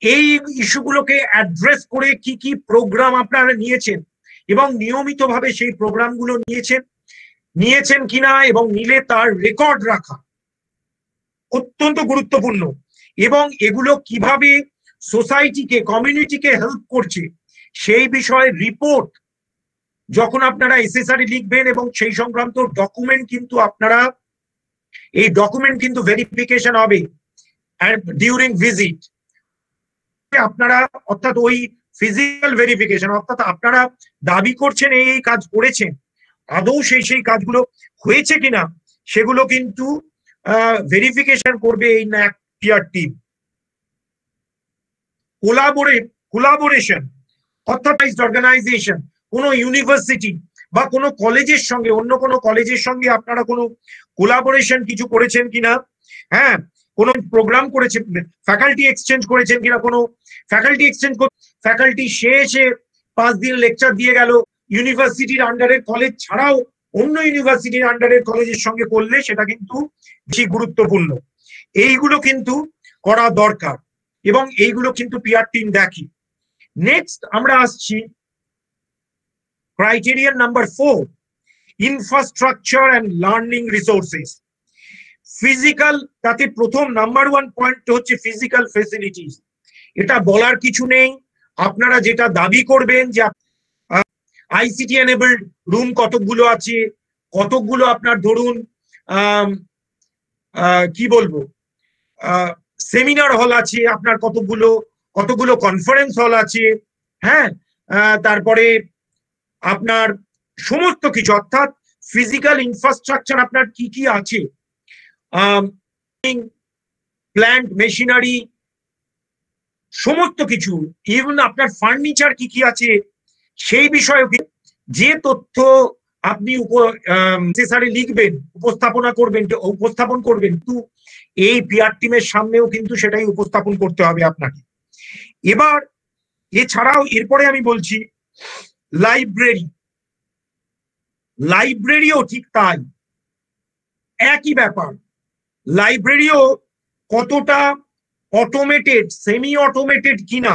এই ইস্যুগুলোকে অ্যাড্রেস করে কি কি প্রোগ্রাম আপনারা নিয়েছেন এবং নিয়মিতভাবে সেই প্রোগ্রামগুলো নিয়েছেন নিয়েছেন কিনা এবং নিলে তার রেকর্ড রাখা অত্যন্ত গুরুত্বপূর্ণ। এবং এগুলো কীভাবে সোসাইটিকে কমিউনিটিকে হেল্প করছে, সেই বিষয়ে রিপোর্ট যখন আপনারা এসএসআরি লিখবেন এবং সেই সংক্রান্ত ডকুমেন্ট কিন্তু আপনারা, এই ডকুমেন্ট কিন্তু ভেরিফিকেশন হবে ডিউরিং ভিজিট আপনারা অর্থাৎ ওই ফিজিক্যাল ভেরিফিকেশন অর্থাৎ আপনারা দাবি করছেন এই এই কাজ করেছেন, আদৌ সেই সেই কাজগুলো হয়েছে কিনা, সেগুলো কিন্তু ভেরিফিকেশন করবে এই NAAC peer team collaboration authorised organisation কোনো ইউনিভার্সিটি বা কোনো কলেজের সঙ্গে, অন্য কোনো কলেজের সঙ্গে আপনারা কোনো কোলাবোরেশন কিছু করেছেন কিনা? হ্যাঁ কোনো প্রোগ্রাম করেছেন ফ্যাকাল্টি এক্সচেঞ্জ করেছেন কিনা কোনো? ফ্যাকাল্টি এক্সচেঞ্জ ফ্যাকাল্টি এসে পাঁচ দিন লেকচার দিয়ে গেল ইউনিভার্সিটির আন্ডারের কলেজ ছাড়াও অন্য ইউনিভার্সিটির আন্ডারের কলেজের সঙ্গে করলে সেটা কিন্তু বেশি গুরুত্বপূর্ণ। এইগুলো কিন্তু করা দরকার এবং এইগুলো কিন্তু পিআর টিম দেখি। নেক্সট আমরা আসছি criterion number four infrastructure and learning resources physical তাতে প্রথম নাম্বার ওয়ান পয়েন্ট হচ্ছে ফিজিক্যাল ফেসিলিটিস এটা বলার কিছু নেই। আপনারা যেটা দাবি করবেন যে আইসিটি এনেবলড রুম কতকগুলো আছে? কতকগুলো আপনার ধরুন কি বলব? সেমিনার হল আছে আপনার কতগুলো কতগুলো কনফারেন্স হল আছে হ্যাঁ? তারপরে আপনার সমস্ত কিছু, অর্থাৎ ফিজিক্যাল ইনফ্রাস্ট্রাকচার আপনার কি কি আছে? প্ল্যান্ট মেশিনারি সমস্ত কিছু ইভেন আপনার ফার্নিচার কি কি আছে, সেই বিষয়ে যে তথ্য আপনি লিখবেন, উপস্থাপনা করবেন, উপস্থাপন করবেন, কিন্তু এই পিআর টিমের সামনেও কিন্তু সেটাই উপস্থাপন করতে হবে আপনাকে। এবার, এছাড়াও এরপরে আমি বলছি লাইব্রেরি লাইব্রেরিও ঠিক তাই। একই ব্যাপার। লাইব্রেরিও কতটা অটোমেটেড সেমি অটোমেটেড কিনা